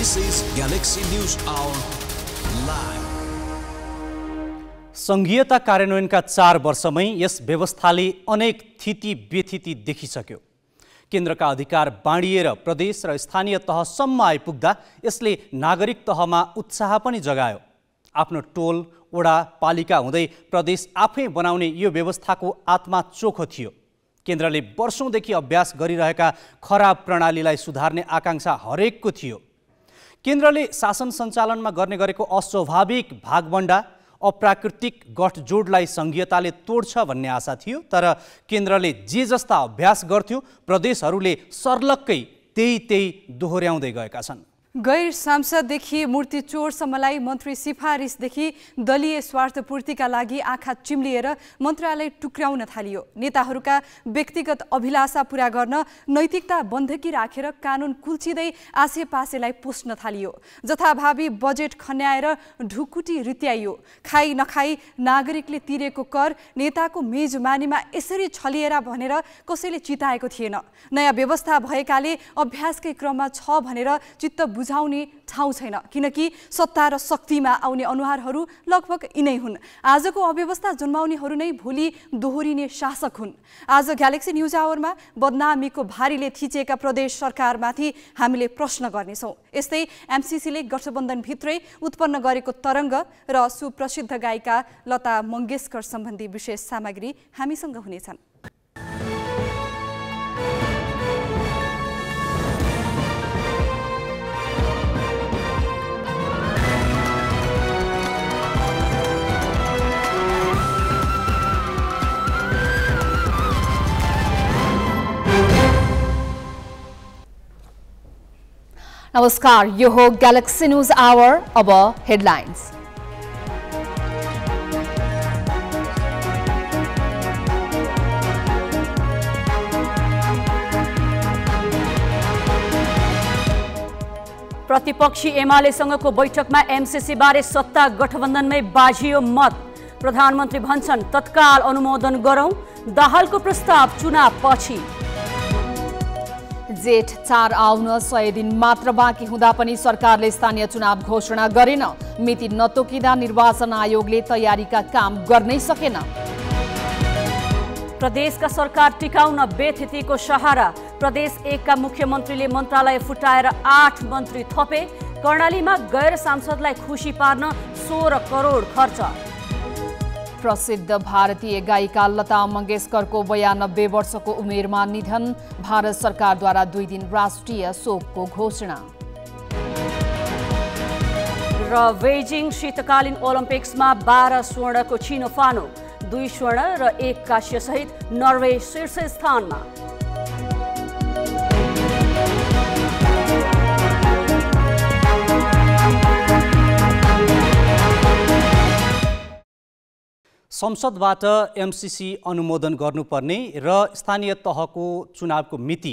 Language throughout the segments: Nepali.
This is Galaxy News Hour live. सङ्घीयता कार्यान्वयनका चार वर्षमै यस व्यवस्थाले अनेक थिति व्यथिति देखिसक्यो। केन्द्रका अधिकार बाँडिएर प्रदेश र स्थानीय तहसम्म आइपुग्दा यसले नागरिक तहमा उत्साह पनि जगायो। आफ्नो टोल वडा पालिका हुँदै प्रदेश आफै बनाउने यो व्यवस्थाको आत्मा चोखो थियो। केन्द्रले वर्षौँदेखि अभ्यास गरिरहेका खराब प्रणालीलाई सुधार्ने आकाङ्क्षा हरेकको थियो। केन्द्रले शासन सञ्चालनमा गर्ने गरेको अस्वाभाविक भागबन्डा अप्राकृतिक गठजोडलाई सङ्घीयताले तोड्छ भन्ने आशा थियो तर केन्द्रले जे जस्ता अभ्यास गर्थ्यो प्रदेशहरूले सर्लक्कै त्यही त्यही दोहोऱ्याउँदै गएका छन्। गैर सांसददेखि मूर्ति चोरसम्मलाई मन्त्री सिफारिसदेखि दलीय स्वार्थपूर्तिका लागि आँखा चिम्लिएर मन्त्रालय टुक्र्याउन थालियो। नेताहरूका व्यक्तिगत अभिलाषा पुरा गर्न नैतिकता बन्धकी राखेर कानुन कुल्चिँदै आसेपासेलाई पुस्न थालियो। जथाभावी बजेट खन्याएर ढुकुटी रित्याइयो। खाई नखाई नागरिकले तिरेको कर नेताको मेजमानीमा यसरी छलिएर भनेर कसैले चिताएको थिएन। नयाँ व्यवस्था भएकाले अभ्यासकै क्रममा छ भनेर चित्त बुझाउने ठाउँ छैन। किनकि सत्ता र शक्तिमा आउने अनुहारहरू लगभग यिनै हुन्। आजको अव्यवस्था जन्माउनेहरू नै भोलि दोहोरिने शासक हुन्। आज ग्यालेक्सी न्युज आवरमा बदनामीको भारीले थिचेका प्रदेश सरकारमाथि हामीले प्रश्न गर्नेछौँ। यस्तै एमसिसीले गठबन्धनभित्रै उत्पन्न गरेको तरङ्ग र सुप्रसिद्ध गायिका लता मङ्गेशकर सम्बन्धी विशेष सामग्री हामीसँग हुनेछन्। नमस्कार यो हो ग्यालेक्सी न्युज आवर अब हेडलाइन्स प्रतिपक्षी एमालेसँगको बैठकमा एमसिसीबारे सत्ता गठबन्धनमै बाझियो मत। प्रधानमन्त्री भन्छन् तत्काल अनुमोदन गरौँ दाहालको प्रस्ताव चुनाव पछि जेठ चार आउन सय दिन मात्र बाँकी हुँदा पनि सरकारले स्थानीय चुनाव घोषणा गरेन। मिति नतोकिँदा निर्वाचन आयोगले तयारीका काम गर्नै सकेन। प्रदेशका सरकार टिकाउन बेथितिको सहारा। प्रदेश एकका मुख्यमन्त्रीले मन्त्रालय फुटाएर आठ मन्त्री थपे। कर्णालीमा गैर सांसदलाई खुसी पार्न सोह्र करोड खर्च। प्रसिद्ध भारतीय गायिका लता मङ्गेशकरको बयानब्बे वर्षको उमेरमा निधन भारत सरकारद्वारा दुई दिन राष्ट्रिय शोकको घोषणा। र बेजिङ शीतकालीन ओलम्पिक्समा बाह्र स्वर्णको छिनोफानो दुई स्वर्ण र एक काश्यसहित नर्वे शीर्ष स्थानमा। संसदबाट एमसिसी अनुमोदन गर्नुपर्ने र स्थानीय तहको चुनावको मिति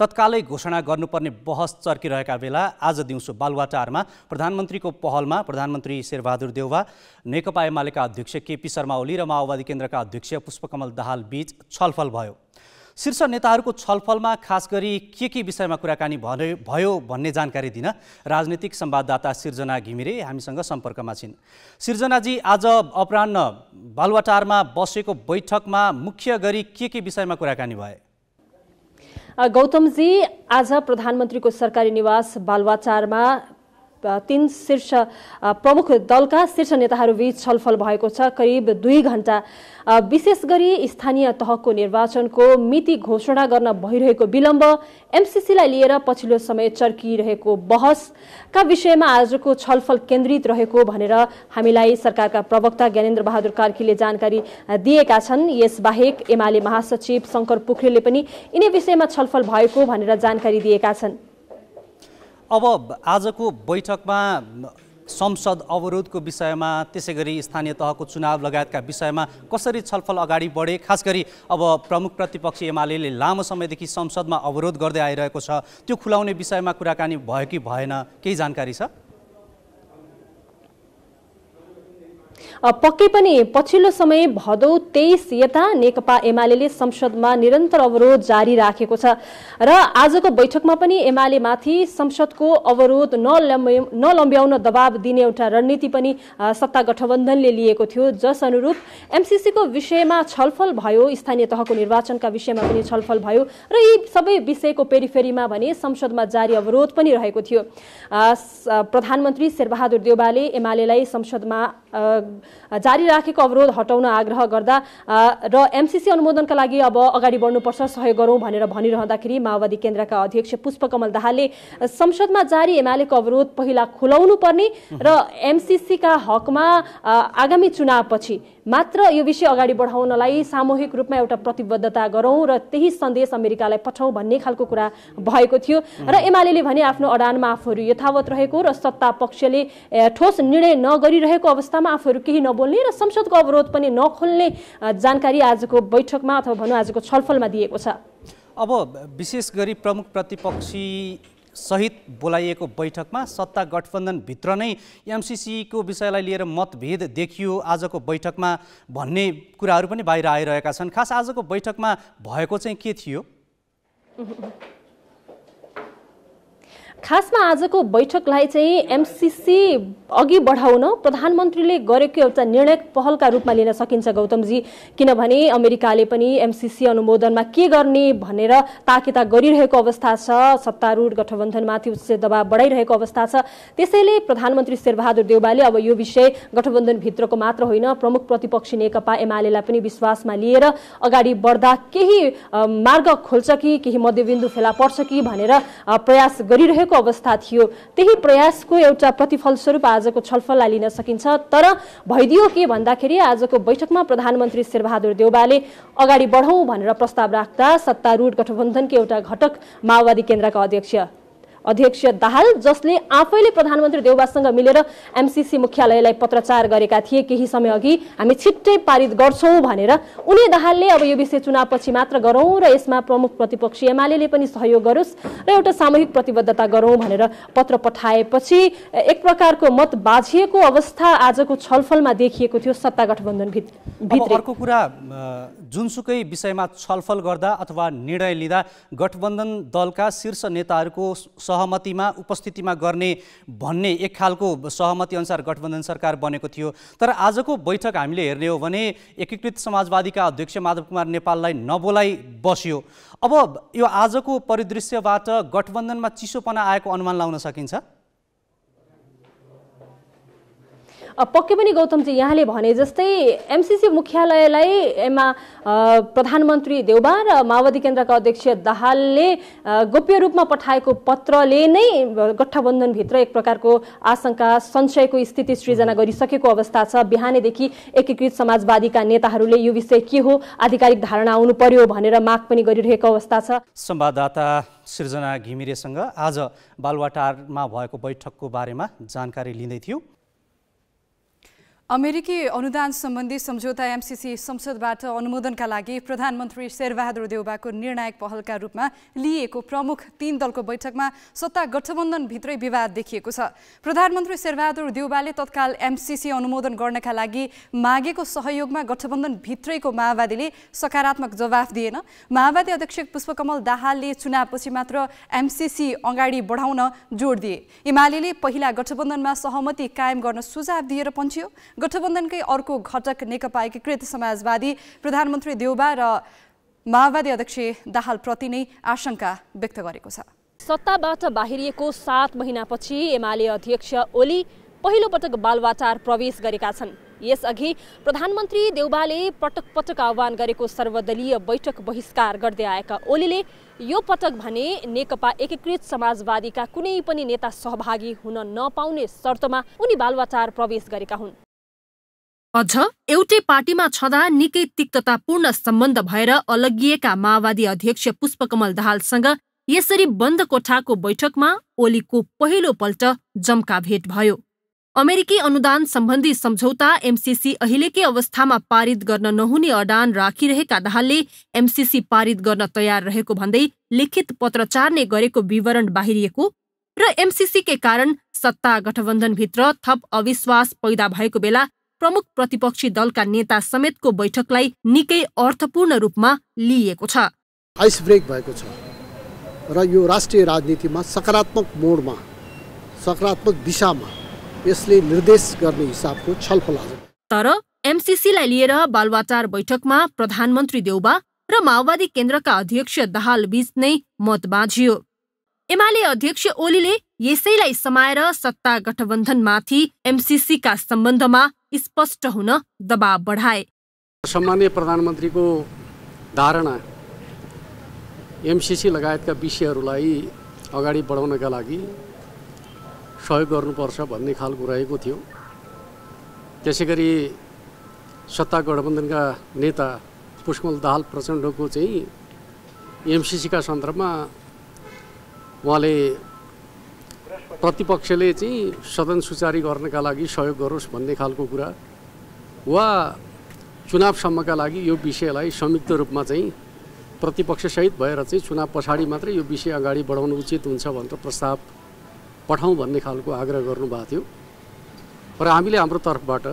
तत्कालै घोषणा गर्नुपर्ने बहस चर्किरहेका बेला आज दिउँसो बालुवाटारमा प्रधानमन्त्रीको पहलमा प्रधानमन्त्री शेरबहादुर देउवा नेकपा एमालेका अध्यक्ष केपी शर्मा ओली र माओवादी केन्द्रका अध्यक्ष पुष्पकमल दाहाल बीच छलफल भयो। शीर्ष नेताहरूको छलफलमा खास गरी के के विषयमा कुराकानी भयो भन्ने जानकारी दिन राजनीतिक संवाददाता सिर्जना घिमिरे हामीसँग सम्पर्कमा छिन्। सिर्जनाजी आज अपरान्न बालुवाटारमा बसेको बैठकमा मुख्य गरी के के विषयमा कुराकानी भए? गौतमजी आज प्रधानमन्त्रीको सरकारी निवास बालुवाचारमा तीन शीर्ष प्रमुख दलका शीर्ष नेताहरूबीच छलफल भएको छ। करिब दुई घण्टा विशेष गरी स्थानीय तहको निर्वाचनको मिति घोषणा गर्न भइरहेको विलम्ब एमसिसीलाई लिएर पछिल्लो समय चर्किरहेको बहसका विषयमा आजको छलफल केन्द्रित रहेको भनेर हामीलाई सरकारका प्रवक्ता ज्ञानेन्द्र बहादुर कार्कीले जानकारी दिएका छन्। यसबाहेक एमाले महासचिव शङ्कर पोखरेलले पनि यिनै विषयमा छलफल भएको भनेर जानकारी दिएका छन्। अब आजको बैठकमा संसद अवरोधको विषयमा त्यसै गरी स्थानीय तहको चुनाव लगायतका विषयमा कसरी छलफल अगाडि बढे? खास गरी अब प्रमुख प्रतिपक्षी एमाले लामो समयदेखि संसदमा अवरोध गर्दै आइरहेको छ। त्यो खुलाउने विषयमा कुराकानी भयो कि भएन? केही जानकारी छ? पक्कै पनि पछिल्लो समय भदौ तेइस यता नेकपा एमाले संसदमा निरन्तर अवरोध जारी राखेको छ र आजको बैठकमा पनि एमाले माथि संसदको अवरोध नलम्ब्याउन दबाब दिने एउटा रणनीति पनि सत्ता गठबन्धनले लिएको थियो। जस अनुरूप एमसिसीको विषयमा छलफल भयो स्थानीय तहको निर्वाचनका विषयमा पनि छलफल भयो र यी सबै विषयको पेरिफेरीमा भने संसदमा जारी अवरोध पनि रहेको थियो। प्रधानमन्त्री शेरबहादुर देउबाले एमालेलाई संसदमा जारी राखेको अवरोध हटाउन आग्रह गर्दा र एमसिसी अनुमोदनका लागि अब अगाडि बढ्नुपर्छ सहयोग गरौँ भनेर भनिरहँदाखेरि माओवादी केन्द्रका अध्यक्ष पुष्पकमल दाहालले संसदमा जारी एमालेको अवरोध पहिला खुलाउनु पर्ने र एमसिसीका हकमा आगामी चुनावपछि मात्र यो विषय अगाडि बढाउनलाई सामूहिक रूपमा एउटा प्रतिबद्धता गरौँ र त्यही सन्देश अमेरिकालाई पठाउँ भन्ने खालको कुरा भएको थियो। र एमाले भने आफ्नो अडानमा आफूहरू यथावत रहेको र सत्ता पक्षले ठोस निर्णय नगरिरहेको अवस्थामा आफूहरू केही नबोल्ने र संसदको अवरोध पनि नखोल्ने जानकारी आजको बैठकमा अथवा भनौँ आजको छलफलमा दिएको छ। अब विशेष गरी प्रमुख प्रतिपक्षी सहित बोलाइएको बैठकमा सत्ता गठबन्धनभित्र नै एमसिसीको विषयलाई लिएर मतभेद देखियो आजको बैठकमा भन्ने कुराहरू पनि बाहिर आइरहेका छन्। खास आजको बैठकमा भएको चाहिँ के थियो? खासमा आजको बैठकलाई चाहिँ एमसिसी अघि बढाउन प्रधानमन्त्रीले गरेको एउटा निर्णायक पहलका रूपमा लिन सकिन्छ गौतमजी। किनभने अमेरिकाले पनि एमसिसी अनुमोदनमा के गर्ने भनेर ताकेता गरिरहेको अवस्था छ सत्तारूढ गठबन्धनमाथि उच्च दबाव बढाइरहेको अवस्था छ। त्यसैले प्रधानमन्त्री शेरबहादुर देउबाले अब यो विषय गठबन्धनभित्रको मात्र होइन प्रमुख प्रतिपक्षी नेकपा एमालेलाई पनि विश्वासमा लिएर अगाडि बढ्दा केही मार्ग खोल्छ कि केही मध्यबिन्दु फेला पर्छ कि भनेर प्रयास गरिरहेको अवस्था थियो। त्यही प्रयासको एउटा प्रतिफल स्वरूप आजको छलफललाई लिन सकिन्छ। तर भइदियो के भन्दाखेरि आजको बैठकमा प्रधानमन्त्री शेरबहादुर देउबाले अगाडि बढौँ भनेर प्रस्ताव राख्दा सत्तारूढ गठबन्धनको एउटा घटक माओवादी केन्द्रका अध्यक्ष अध्यक्ष दाहाल जसले आफैले प्रधानमन्त्री देउबासँग मिलेर एमसिसी मुख्यालयलाई पत्रचार गरेका थिए। केही समय अघि हामी छिट्टै पारित गर्छौँ भनेर उनी दाहालले अब यो विषय चुनावपछि मात्र गरौँ र यसमा प्रमुख प्रतिपक्षी एमाले पनि सहयोग गरोस् र एउटा सामूहिक प्रतिबद्धता गरौँ भनेर पत्र पठाएपछि एक प्रकारको मत बाझिएको अवस्था आजको छलफलमा देखिएको थियो सत्ता गठबन्धन भित्र। अर्को कुरा जुनसुकै विषयमा छलफल गर्दा अथवा निर्णय लिँदा गठबन्धन दलका शीर्ष नेताहरूको सहमतिमा उपस्थितिमा गर्ने भन्ने एक खालको सहमति अनुसार गठबन्धन सरकार बनेको थियो। तर आजको बैठक हामीले हेर्ने हो भने एकीकृत समाजवादीका अध्यक्ष माधव कुमार नेपाललाई नबोलाइ बस्यो। अब यो आजको परिदृश्यबाट गठबन्धनमा चिसोपना आएको अनुमान लाउन सकिन्छ? पक्कै पनि गौतमजी यहाँले भने जस्तै एमसिसी मुख्यालयलाई एमा प्रधानमन्त्री देउबा र माओवादी केन्द्रका अध्यक्ष दाहालले गोप्य रूपमा पठाएको पत्रले नै गठबन्धनभित्र एक प्रकारको आशंका संशयको स्थिति सृजना गरिसकेको अवस्था छ। बिहानैदेखि एकीकृत समाजवादीका नेताहरूले यो विषय के हो आधिकारिक धारणा आउनु पर्यो भनेर माग पनि गरिरहेको अवस्था छ। संवाददाता सृजना घिमिरेसँग आज बालुवाटारमा भएको बैठकको बारेमा जानकारी लिँदै थियो। अमेरिकी अनुदान सम्बन्धी सम्झौता एमसिसी संसदबाट अनुमोदनका लागि प्रधानमन्त्री शेरबहादुर देउबाको निर्णायक पहलका रूपमा लिएको प्रमुख तीन दलको बैठकमा सत्ता गठबन्धनभित्रै विवाद देखिएको छ। प्रधानमन्त्री शेरबहादुर देउबाले तत्काल एमसिसी अनुमोदन गर्नका लागि मागेको सहयोगमा गठबन्धनभित्रैको माओवादीले सकारात्मक जवाफ दिएन। माओवादी अध्यक्ष पुष्पकमल दाहालले चुनावपछि मात्र एमसिसी अगाडि बढाउन जोड दिए। एमाले पहिला गठबन्धनमा सहमति कायम गर्न सुझाव दिएर पन्छियो गठबन्धनकै अर्को घटक नेकपा एकीकृत समाजवादी प्रधानमन्त्री देउबा र माओवादी अध्यक्ष दाहालप्रति नै आशंका व्यक्त गरेको छ। सत्ताबाट बाहिरिएको सात महिनापछि एमाले अध्यक्ष ओली पहिलो पटक बालवाचार प्रवेश गरेका छन्। यसअघि प्रधानमन्त्री देउबाले पटक पटक आह्वान गरेको सर्वदलीय बैठक बहिष्कार गर्दै आएका ओलीले यो पटक भने नेकपा एकीकृत समाजवादीका कुनै पनि नेता सहभागी हुन नपाउने शर्तमा उनी बालवाचार प्रवेश गरेका हुन्। अझ एउटै पार्टीमा छँदा निकै तिक्ततापूर्ण सम्बन्ध भएर अलगिएका माओवादी अध्यक्ष पुष्पकमल दाहालसँग यसरी बन्द कोठाको बैठकमा ओलीको पहिलो पल्ट जम्का भेट भयो। अमेरिकी अनुदान सम्बन्धी सम्झौता एमसिसी अहिलेकै अवस्थामा पारित गर्न नहुने अडान राखिरहेका दाहालले एमसिसी पारित गर्न तयार रहेको भन्दै लिखित पत्रचार नै गरेको विवरण बाहिरिएको र एमसिसीकै कारण सत्ता गठबन्धनभित्र थप अविश्वास पैदा भएको बेला प्रमुख प्रतिपक्षी दलका नेता समेतको बैठकलाई निकै अर्थपूर्ण रूपमा लिइएको छ। आइस ब्रेक भएको छ र यो राष्ट्रिय राजनीतिमा सकारात्मक मोडमा सकारात्मक दिशामा यसले निर्देश गर्ने हिसाबको छलफल आज। तर एमसिसीलाई लिएर बालवाटार बैठकमा प्रधानमन्त्री देउबा र माओवादी केन्द्रका अध्यक्ष दाहाल बीच नै मत बाँझियो। एमाले अध्यक्ष ओलीले यसैलाई समाएर सत्ता गठबन्धनमाथि एमसिसीका सम्बन्धमा स्पष्ट हुन दबाव बढाए। सम्मान्य प्रधानमन्त्रीको धारणा एमसिसी लगायतका विषयहरूलाई अगाडि बढाउनका लागि सहयोग गर्नुपर्छ भन्ने खालको रहेको थियो। त्यसै गरी सत्ता गठबन्धनका नेता पुष्पल दाहाल प्रचण्डको चाहिँ एमसिसीका सन्दर्भमा उहाँले प्रतिपक्षले चाहिँ सदन सुचारी गर्नका लागि सहयोग गरोस् भन्ने खालको कुरा वा चुनावसम्मका लागि यो विषयलाई संयुक्त रूपमा चाहिँ प्रतिपक्षसहित भएर चाहिँ चुनाव पछाडि मात्रै यो विषय अगाडि बढाउनु उचित हुन्छ भनेर प्रस्ताव पठाउँ भन्ने खालको आग्रह गर्नुभएको थियो। र हामीले हाम्रो तर्फबाट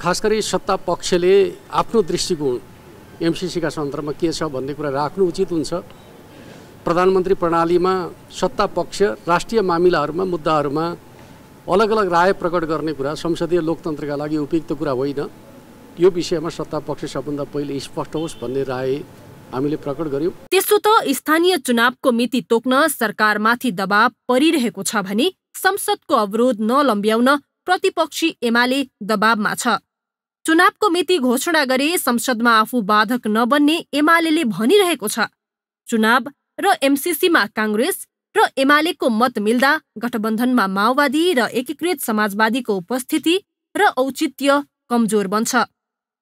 खास गरी सत्ता पक्षले आफ्नो दृष्टिकोण एमसिसीका सन्दर्भमा के छ भन्ने कुरा राख्नु उचित हुन्छ। प्रधानमन्त्री प्रणालीमा सत्ता पक्ष राष्ट्रिय मामिलाहरूमा मुद्दाहरूमा अलग अलग राय प्रकट गर्ने कुरा संसदीय लोकतन्त्रका लागि उपयुक्त कुरा होइन। यो विषयमा सत्ता पक्ष सबभन्दा पहिले स्पष्ट होस् भन्ने राय हामीले प्रकट गर्यौँ। त्यसो त स्थानीय चुनावको मिति तोक्न सरकारमाथि दबाव परिरहेको छ भने संसदको अवरोध नलम्ब्याउन प्रतिपक्षी एमाले दबावमा छ। चुनावको मिति घोषणा गरे संसदमा आफू बाधक नबन्ने एमाले भनिरहेको छ। चुनाव र एमसिसीमा काङ्ग्रेस र एमालेको मत मिल्दा गठबन्धनमा माओवादी र एकीकृत समाजवादीको उपस्थिति र औचित्य कमजोर बन्छ।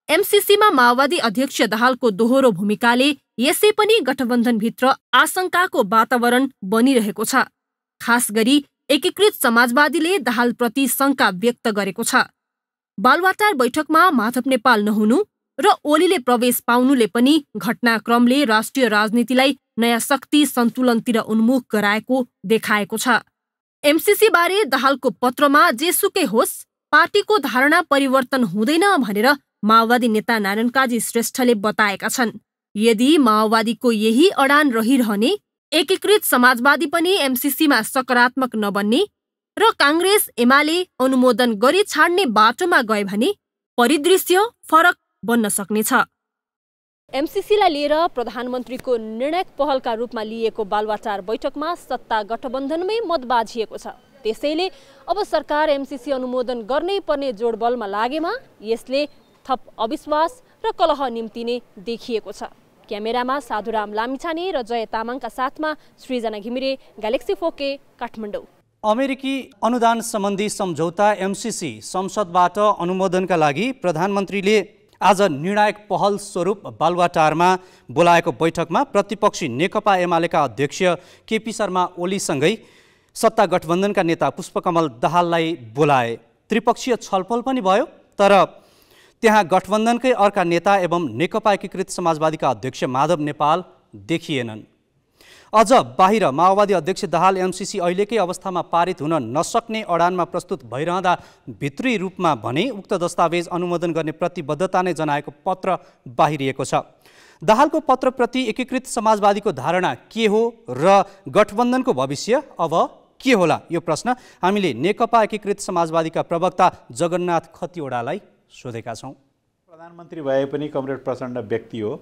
एमसिसीमा माओवादी अध्यक्ष दाहालको दोहोरो भूमिकाले यसै पनि गठबन्धनभित्र आशंकाको वातावरण बनिरहेको छ। खास गरी एकीकृत समाजवादीले दाहालप्रति शङ्का व्यक्त गरेको छ। बालवाटार बैठकमा माधव नेपाल नहुनु र ओलीले प्रवेश पाउनुले पनि घटनाक्रमले राष्ट्रिय राजनीतिलाई नयाँ शक्ति सन्तुलनतिर उन्मुख गराएको देखाएको छ। एमसिसी बारे दाहालको पत्रमा जेसुकै होस् पार्टीको धारणा परिवर्तन हुँदैन भनेर माओवादी नेता नारायण काजी श्रेष्ठले बताएका छन्। यदि माओवादीको यही अडान रहिरहने एकीकृत समाजवादी पनि एमसिसीमा सकारात्मक नबन्ने र काङ्ग्रेस एमाले अनुमोदन गरी छाड्ने बाटोमा गए भने परिदृश्य फरक बन्न सक्नेछ। एमसिसीलाई लिएर प्रधानमन्त्रीको निर्णायक पहलका रूपमा लिएको बालवाटार बैठकमा सत्ता गठबन्धनमै मत बाझिएको छ। त्यसैले अब सरकार एमसिसी अनुमोदन गर्नै पर्ने जोडबलमा लागेमा यसले थप अविश्वास र कलह निम्तिने देखिएको छ। क्यामेरामा साधुराम लामिछाने र जय तामाङका साथमा Srijana Ghimire galaxy four K Kathmandu. अमेरिकी अनुदान सम्बन्धी सम्झौता एमसिसी संसदबाट अनुमोदनका लागि प्रधानमन्त्रीले आज निर्णायक पहल स्वरूप बालुवाटारमा बोलाएको बैठकमा प्रतिपक्षी नेकपा एमालेका अध्यक्ष केपी शर्मा ओलीसँगै सत्ता गठबन्धनका नेता पुष्पकमल दाहाललाई बोलाए। त्रिपक्षीय छलफल पनि भयो तर त्यहाँ गठबन्धनकै अर्का नेता एवं नेकपा एकीकृत समाजवादीका अध्यक्ष माधव नेपाल देखिएनन्। अझ बाहिर माओवादी अध्यक्ष दाहाल एमसिसी अहिलेकै अवस्थामा पारित हुन नसक्ने अडानमा प्रस्तुत भइरहँदा भित्री रूपमा भने उक्त दस्तावेज अनुमोदन गर्ने प्रतिबद्धता नै जनाएको पत्र बाहिरिएको छ। दाहालको पत्रप्रति एकीकृत समाजवादीको धारणा के हो र गठबन्धनको भविष्य अब के होला यो प्रश्न हामीले नेकपा एकीकृत समाजवादीका प्रवक्ता जगन्नाथ खतिवडालाई सोधेका छौँ। प्रधानमन्त्री भए पनि कमरेड प्रचण्ड व्यक्ति हो।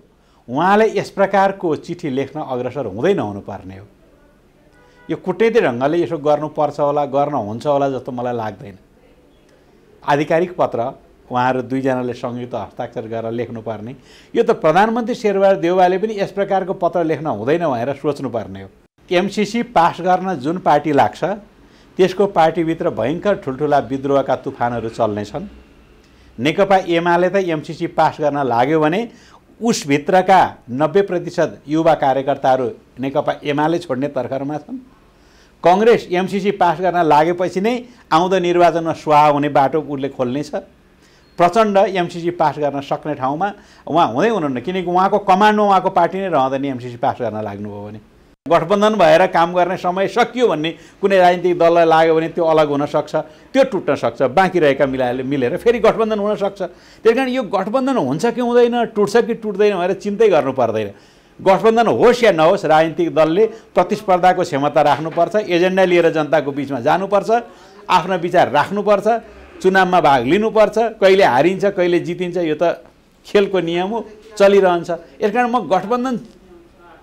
उहाँले यस प्रकारको चिठी लेख्न अग्रसर हुँदै नहुनुपर्ने हो। यो कुटैते ढङ्गले यसो गर्नुपर्छ होला गर्न हुन्छ होला जस्तो मलाई लाग्दैन। आधिकारिक पत्र उहाँहरू दुईजनाले संयुक्त हस्ताक्षर गरेर लेख्नुपर्ने। यो त प्रधानमन्त्री शेरबहादुर देउवाले पनि यस प्रकारको पत्र लेख्न हुँदैन भनेर सोच्नुपर्ने हो। एमसिसी पास गर्न जुन पार्टी लाग्छ त्यसको पार्टीभित्र भयङ्कर ठुल्ठुला विद्रोहका तुफानहरू चल्नेछन्। नेकपा एमाले त एमसिसी पास गर्न लाग्यो भने उसभित्रका नब्बे प्रतिशत युवा कार्यकर्ताहरू नेकपा एमाले छोड्ने तर्खरमा छन्। कङ्ग्रेस एमसिसी पास गर्न लागेपछि नै आउँदो निर्वाचनमा स्वाहा हुने बाटो उसले खोल्नेछ प्रचण्ड एमसिसी पास गर्न सक्ने ठाउँमा उहाँ हुँदै हुनुहुन्न किनकि उहाँको कमान्डमा उहाँको पार्टी नै रहँदैन एमसिसी पास गर्न लाग्नुभयो भने। गठबन्धन भएर काम गर्ने समय सकियो भन्ने कुनै राजनीतिक दललाई लाग्यो भने त्यो अलग हुनसक्छ त्यो टुट्न सक्छ बाँकी रहेका मिलाएर मिलेर फेरि गठबन्धन हुनसक्छ त्यही कारण यो गठबन्धन हुन्छ कि हुँदैन टुट्छ कि टुट्दैन भनेर चिन्तै गर्नु पर्दैन। गठबन्धन होस् या नहोस् राजनीतिक दलले प्रतिस्पर्धाको क्षमता राख्नुपर्छ एजेन्डा लिएर जनताको बिचमा जानुपर्छ आफ्नो विचार राख्नुपर्छ चुनावमा भाग लिनुपर्छ कहिले हारिन्छ कहिले जितिन्छ यो त खेलको नियम हो चलिरहन्छ। यस कारण म गठबन्धन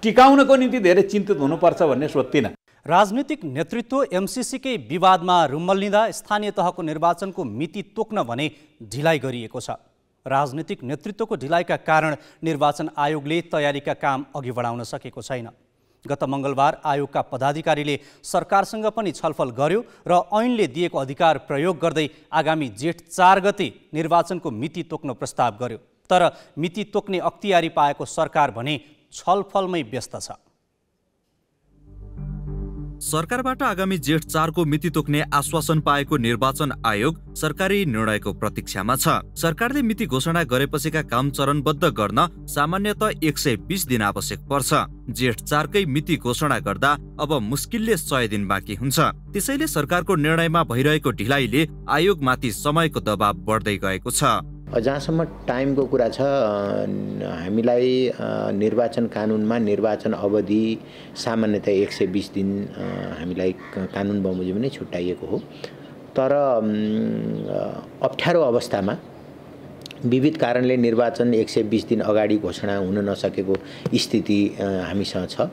टिकाउनको निम्ति धेरै चिन्तित हुनुपर्छ भन्ने सोध्दिनँ राजनीतिक नेतृत्व एमसिसीकै विवादमा रुम्मलिँदा स्थानीय तहको निर्वाचनको मिति तोक्न भने ढिलाइ गरिएको छ। राजनीतिक नेतृत्वको ढिलाइका कारण निर्वाचन आयोगले तयारीका काम अघि बढाउन सकेको छैन। गत मङ्गलबार आयोगका पदाधिकारीले सरकारसँग पनि छलफल गर्यो र ऐनले दिएको अधिकार प्रयोग गर्दै आगामी जेठ चार गते निर्वाचनको मिति तोक्न प्रस्ताव गर्यो। तर मिति तोक्ने अख्तियारी पाएको सरकार भने छलफलमै व्यस्त छ। सरकारबाट आगामी जेठ चारको मिति तोक्ने आश्वासन पाएको निर्वाचन आयोग सरकारी निर्णयको प्रतीक्षामा छ। सरकारले मिति घोषणा गरेपछिका काम चरणबद्ध गर्न सामान्यत एक सय बिस दिन आवश्यक पर्छ। जेठ चारकै मिति घोषणा गर्दा अब मुस्किलले सय दिन बाँकी हुन्छ। त्यसैले सरकारको निर्णयमा भइरहेको ढिलाइले आयोगमाथि समयको दबाव बढ्दै गएको छ। जहाँसम्म टाइमको कुरा छ हामीलाई निर्वाचन कानुनमा निर्वाचन अवधि सामान्यतः एक सय बिस दिन हामीलाई कानुन बमोजिम नै छुट्याइएको हो। तर अप्ठ्यारो अवस्थामा विविध कारणले निर्वाचन एक सय बिस दिन अगाडि घोषणा हुन नसकेको स्थिति हामीसँग छ।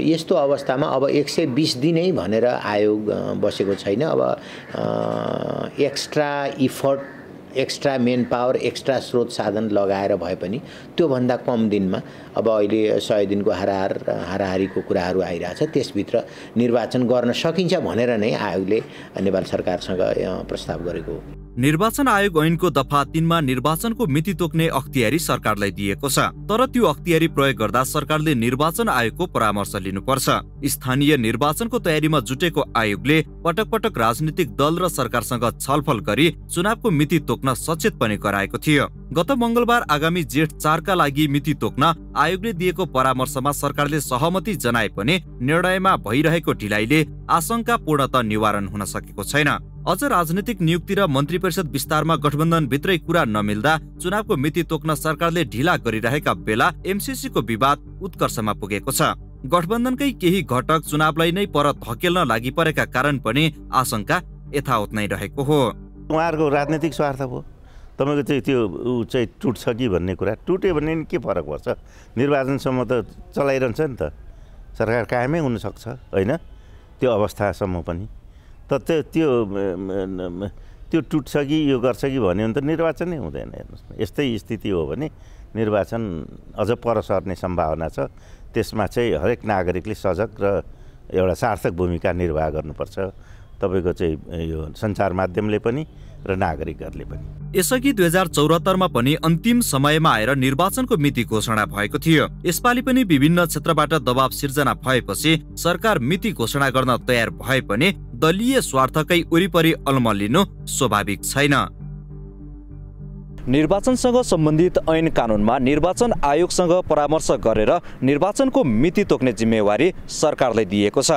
यस्तो अवस्थामा अब एक सय बिस दिनै भनेर आयोग बसेको छैन। अब extra effort extra main power extra स्रोत साधन लगाएर भए पनि त्योभन्दा कम दिनमा अब अहिले सय दिनको हाराहार हाराहारीको कुराहरू आइरहेछ। त्यसभित्र निर्वाचन गर्न सकिन्छ भनेर नै आयोगले नेपाल सरकारसँग प्रस्ताव गरेको निर्वाचन आयोग ऐनको दफा तिनमा निर्वाचनको मिति तोक्ने अख्तियारी सरकारलाई दिएको छ। तर त्यो अख्तियारी प्रयोग गर्दा सरकारले निर्वाचन आयोगको परामर्श लिनुपर्छ। स्थानीय निर्वाचनको तयारीमा जुटेको आयोगले पटक पटक राजनीतिक दल र सरकारसँग छलफल गरी चुनावको मिति तोक्न सचेत पनि गराएको थियो। गत मङ्गलबार आगामी जेठ चारका लागि मिति तोक्न आयोगले दिएको परामर्शमा सरकारले सहमति जनाए पनि निर्णयमा भइरहेको ढिलाइले आशंका पूर्णत निवारण हुन सकेको छैन। अझ राजनीतिक नियुक्ति र मन्त्री परिषद विस्तारमा गठबन्धनभित्रै कुरा नमिल्दा चुनावको मिति तोक्न सरकारले ढिला गरिरहेका बेला एमसिसीको विवाद उत्कर्षमा पुगेको छ। गठबन्धनकै केही घटक चुनावलाई नै पर धकेल्न लागि परेका कारण पनि आशंका यथावत नै रहेको हो। उहाँहरूको राजनैतिक स्वार्थ हो तपाईँको चाहिँ त्यो ऊ चाहिँ टुट्छ कि भन्ने कुरा? टुट्यो भने के फरक पर्छ? निर्वाचनसम्म त चलाइरहन्छ नि त। सरकार कायमै हुनसक्छ होइन? त्यो अवस्थासम्म पनि। त त्यो त्यो त्यो टुट्छ कि यो गर्छ कि भन्यो भने त निर्वाचनै हुँदैन हेर्नुहोस् न। यस्तै स्थिति हो भने निर्वाचन अझ पर सर्ने सम्भावना छ। त्यसमा चाहिँ हरेक नागरिकले सजग र एउटा सार्थक भूमिका निर्वाह गर्नुपर्छ। तपाईँको चाहिँ यो सञ्चार माध्यमले पनि र नागरिकहरूले पनि। यसअघि दुई हजार चौरात्तरमा पनि अन्तिम समयमा आएर निर्वाचनको मिति घोषणा भएको थियो। यसपालि पनि विभिन्न क्षेत्रबाट दबाव सिर्जना भएपछि सरकार मिति घोषणा गर्न तयार भए पनि दलीय स्वार्थकै वरिपरि अल्मलिनु स्वाभाविक छैन। निर्वाचनसँग सम्बन्धित ऐन कानुनमा निर्वाचन आयोगसँग परामर्श गरेर निर्वाचनको मिति तोक्ने जिम्मेवारी सरकारलाई दिएको छ।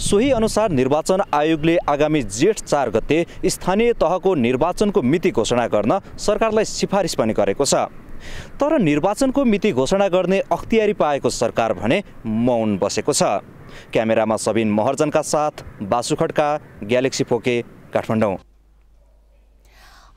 सोही अनुसार निर्वाचन आयोगले आगामी जेठ चार गते स्थानीय तहको निर्वाचनको मिति घोषणा गर्न सरकारलाई सिफारिस पनि गरेको छ। तर निर्वाचनको मिति घोषणा गर्ने अख्तियारी पाएको सरकार भने मौन बसेको छ। क्यामेरामा सबिन महर्जनका साथ Basu Khadka galaxy four K Kathmandu.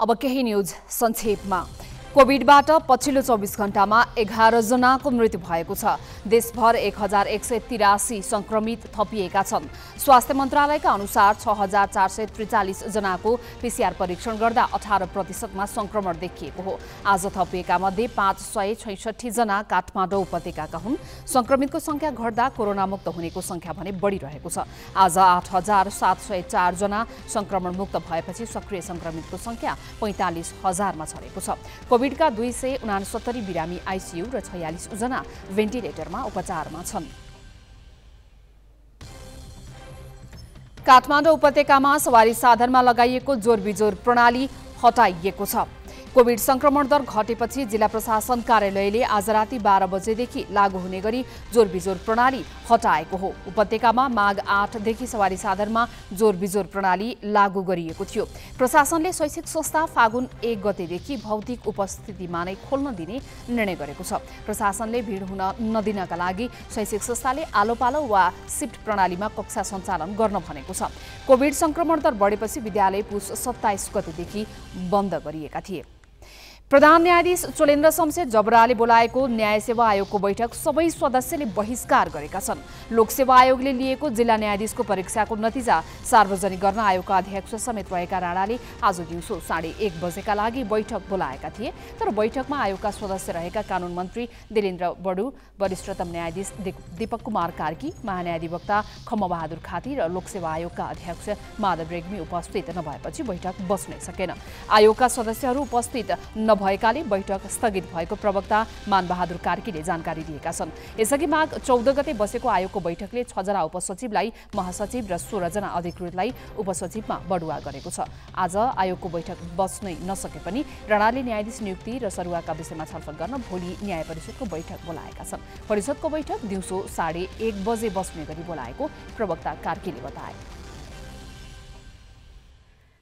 अब केही न्युज संक्षेपमा। कोभिडबाट पछिल्लो चौबिस घण्टामा एघारजनाको मृत्यु भएको छ। देशभर एक हजार एक सय तिरासी सङ्क्रमित थपिएका छन्। स्वास्थ्य मन्त्रालयका अनुसार छ हजार चार सय त्रिचालिसजनाको पिसिआर परीक्षण गर्दा अठार प्रतिशतमा सङ्क्रमण देखिएको हो। आज थपिएका मध्ये पाँच सय छैसठीजना काठमाडौँ उपत्यकाका हुन्। सङ्क्रमितको सङ्ख्या घट्दा कोरोनामुक्त हुनेको सङ्ख्या भने बढिरहेको छ। आज आठ हजार सात सय चारजना सङ्क्रमणमुक्त भएपछि सक्रिय सङ्क्रमितको सङ्ख्या पैँतालिस हजारमा छरेको छ। कोभिडका दुई सय उनासत्तरी बिरामी आइसियू र छयालिसजना भेन्टिलेटरमा उपचारमा छन्। काठमाडौँ उपत्यकामा सवारी साधनमा लगाइएको जोर बिजोर प्रणाली हटाइएको छ। कोभिड संक्रमण दर घटेपछि जिल्ला प्रशासन कार्यालयले आज राति बाह्र बजेदेखि लागू हुने गरी जोर बिजोर प्रणाली हटाएको हो। उपत्यकामा माघ आठदेखि सवारी साधनमा जोर बिजोर प्रणाली लागू गरिएको थियो। प्रशासनले शैक्षिक संस्था फागुन एक गतेदेखि भौतिक उपस्थितिमा नै खोल्न दिने निर्णय गरेको छ। प्रशासनले भिड हुन नदिनका लागि शैक्षिक संस्थाले आलो पालो वा सिफ्ट प्रणालीमा कक्षा सञ्चालन गर्न भनेको छ। कोभिड संक्रमण दर बढेपछि विद्यालय पुस सत्ताइस गतेदेखि बन्द गरिएका थिए। प्रधान न्यायाधीश चोलेन्द्र शमशेर जबराले बोलाएको न्याय सेवा आयोगको बैठक सबै सदस्यले बहिष्कार गरेका छन्। लोकसेवा आयोगले लिएको जिल्ला न्यायाधीशको परीक्षाको नतिजा सार्वजनिक गर्न आयोगका अध्यक्ष समेत रहेका राणाले आज दिउँसो साढे एक बजेका लागि बैठक बोलाएका थिए। तर बैठकमा आयोगका सदस्य रहेका कानून मन्त्री दिलेन्द्र बडु वरिष्ठतम न्यायाधीश दीपक कुमार कार्की महान्यायाधिवक्ता खम्मबहादुर खाती र लोकसेवा आयोगका अध्यक्ष माधव रेग्मी उपस्थित नभएपछि बैठक बस्नै सकेन। आयोगका सदस्यहरू उपस्थित नभए भएकाले बैठक स्थगित भएको प्रवक्ता मानबहादुर कार्कीले जानकारी दिएका छन्। यसअघि माघ चौध गते बसेको आयोगको बैठकले छजना उपसचिवलाई महासचिव र सोह्रजना अधिकृतलाई उपसचिवमा बढुवा गरेको छ। आज आयोगको बैठक बस्नै नसके पनि रणाले न्यायाधीश नियुक्ति र सरुवाका विषयमा छलफल गर्न भोलि न्याय परिषदको बैठक बोलाएका छन्। परिषदको बैठक दिउँसो साढे एक बजे बस्ने गरी बोलाएको प्रवक्ता कार्कीले बताए।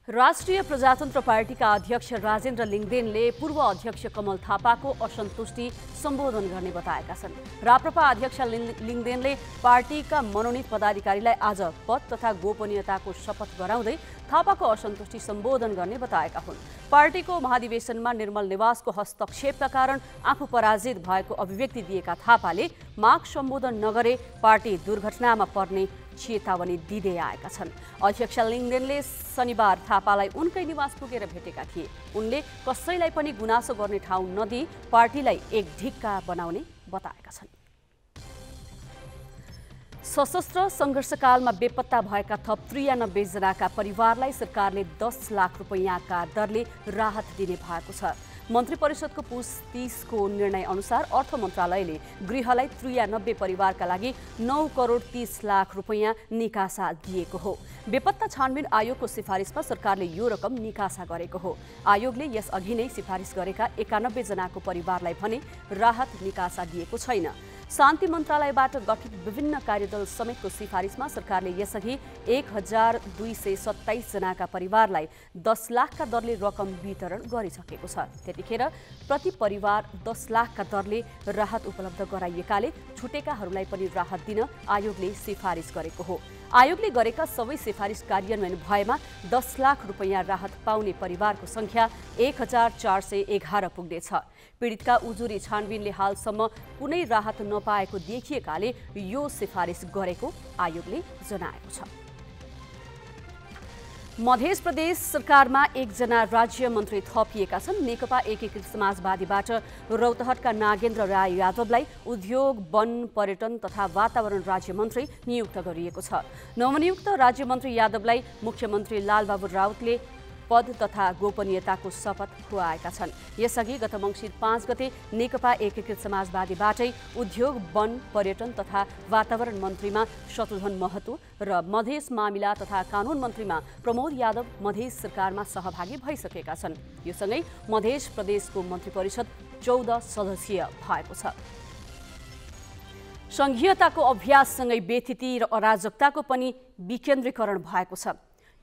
राष्ट्रिय प्रजातन्त्र पार्टीका अध्यक्ष राजेन्द्र लिङदेनले पूर्व अध्यक्ष कमल थापाको असन्तुष्टि सम्बोधन गर्ने बताएका छन्। राप्रपा अध्यक्ष लिङदेनले पार्टीका मनोनित पदाधिकारीलाई आज पद तथा गोपनीयताको शपथ गराउँदै थापाको असन्तुष्टि सम्बोधन गर्ने बताएका हुन्। पार्टीको महाधिवेशनमा निर्मल निवासको हस्तक्षेपका कारण आफू पराजित भएको अभिव्यक्ति दिएका थापाले माग सम्बोधन नगरे पार्टी दुर्घटनामा पर्ने चेतावनी दिँदै आएका छन्। अध्यक्ष लिङ्गदेनले शनिबार थापालाई उनकै निवास पुगेर भेटेका थिए। उनले कसैलाई पनि गुनासो गर्ने ठाउँ नदिई पार्टीलाई एक ढिक्का बनाउने बताएका छन्। सशस्त्र सङ्घर्षकालमा बेपत्ता भएका थप त्रियानब्बे जनाका परिवारलाई सरकारले दस लाख रुपियाँका दरले राहत दिने भएको छ। मन्त्री परिषदको पुस तिसको निर्णय अनुसार अर्थ मन्त्रालयले गृहलाई त्रियानब्बे परिवारका लागि नौ करोड तिस लाख रुपियाँ निकासा दिएको हो। बेपत्ता छानबिन आयोगको सिफारिसमा सरकारले यो रकम निकासा गरेको हो। आयोगले यसअघि नै सिफारिस गरेका एकानब्बे जनाको परिवारलाई भने राहत निकासा दिएको छैन। शान्ति मन्त्रालयबाट गठित विभिन्न कार्यदल समेतको सिफारिसमा सरकारले यसअघि एक हजार दुई सय सत्ताइसजनाका परिवारलाई दस लाखका दरले रकम वितरण गरिसकेको छ। त्यतिखेर प्रति परिवार दस लाखका दरले राहत उपलब्ध गराइएकाले छुटेकाहरूलाई पनि राहत दिन आयोगले सिफारिस गरेको हो। आयोगले गरेका सबै सिफारिस कार्यान्वयन भएमा दस लाख रुपियाँ राहत पाउने परिवारको सङ्ख्या एक हजार चार सय एघार पुग्नेछ। पीडितका उजुरी छानबिनले हालसम्म कुनै राहत नपाएको देखिएकाले यो सिफारिस गरेको आयोगले जनाएको छ। मध्य प्रदेश सरकारमा एकजना राज्य मन्त्री थपिएका छन्। नेकपा एकीकृत समाजवादीबाट रौतहटका नागेन्द्र राय यादवलाई उद्योग वन पर्यटन तथा वातावरण राज्य मन्त्री नियुक्त गरिएको छ। नवनियुक्त राज्य मन्त्री यादवलाई मुख्यमन्त्री लालबाबु राउतले पद तथा गोपनीयताको शपथ खुवाएका छन्। यसअघि गत मङ्सिर पाँच गते नेकपा एकीकृत समाजवादीबाटै उद्योग वन पर्यटन तथा वातावरण मन्त्रीमा शत्रुघ्न महतो र मधेस मामिला तथा कानुन मन्त्रीमा प्रमोद यादव मधेस सरकारमा सहभागी भइसकेका छन्। यो सँगै मध्य प्रदेशको मन्त्री परिषद चौध सदस्यीय भएको छ। सङ्घीयताको अभ्याससँगै बेथिति र अराजकताको पनि विकेन्द्रीकरण भएको छ।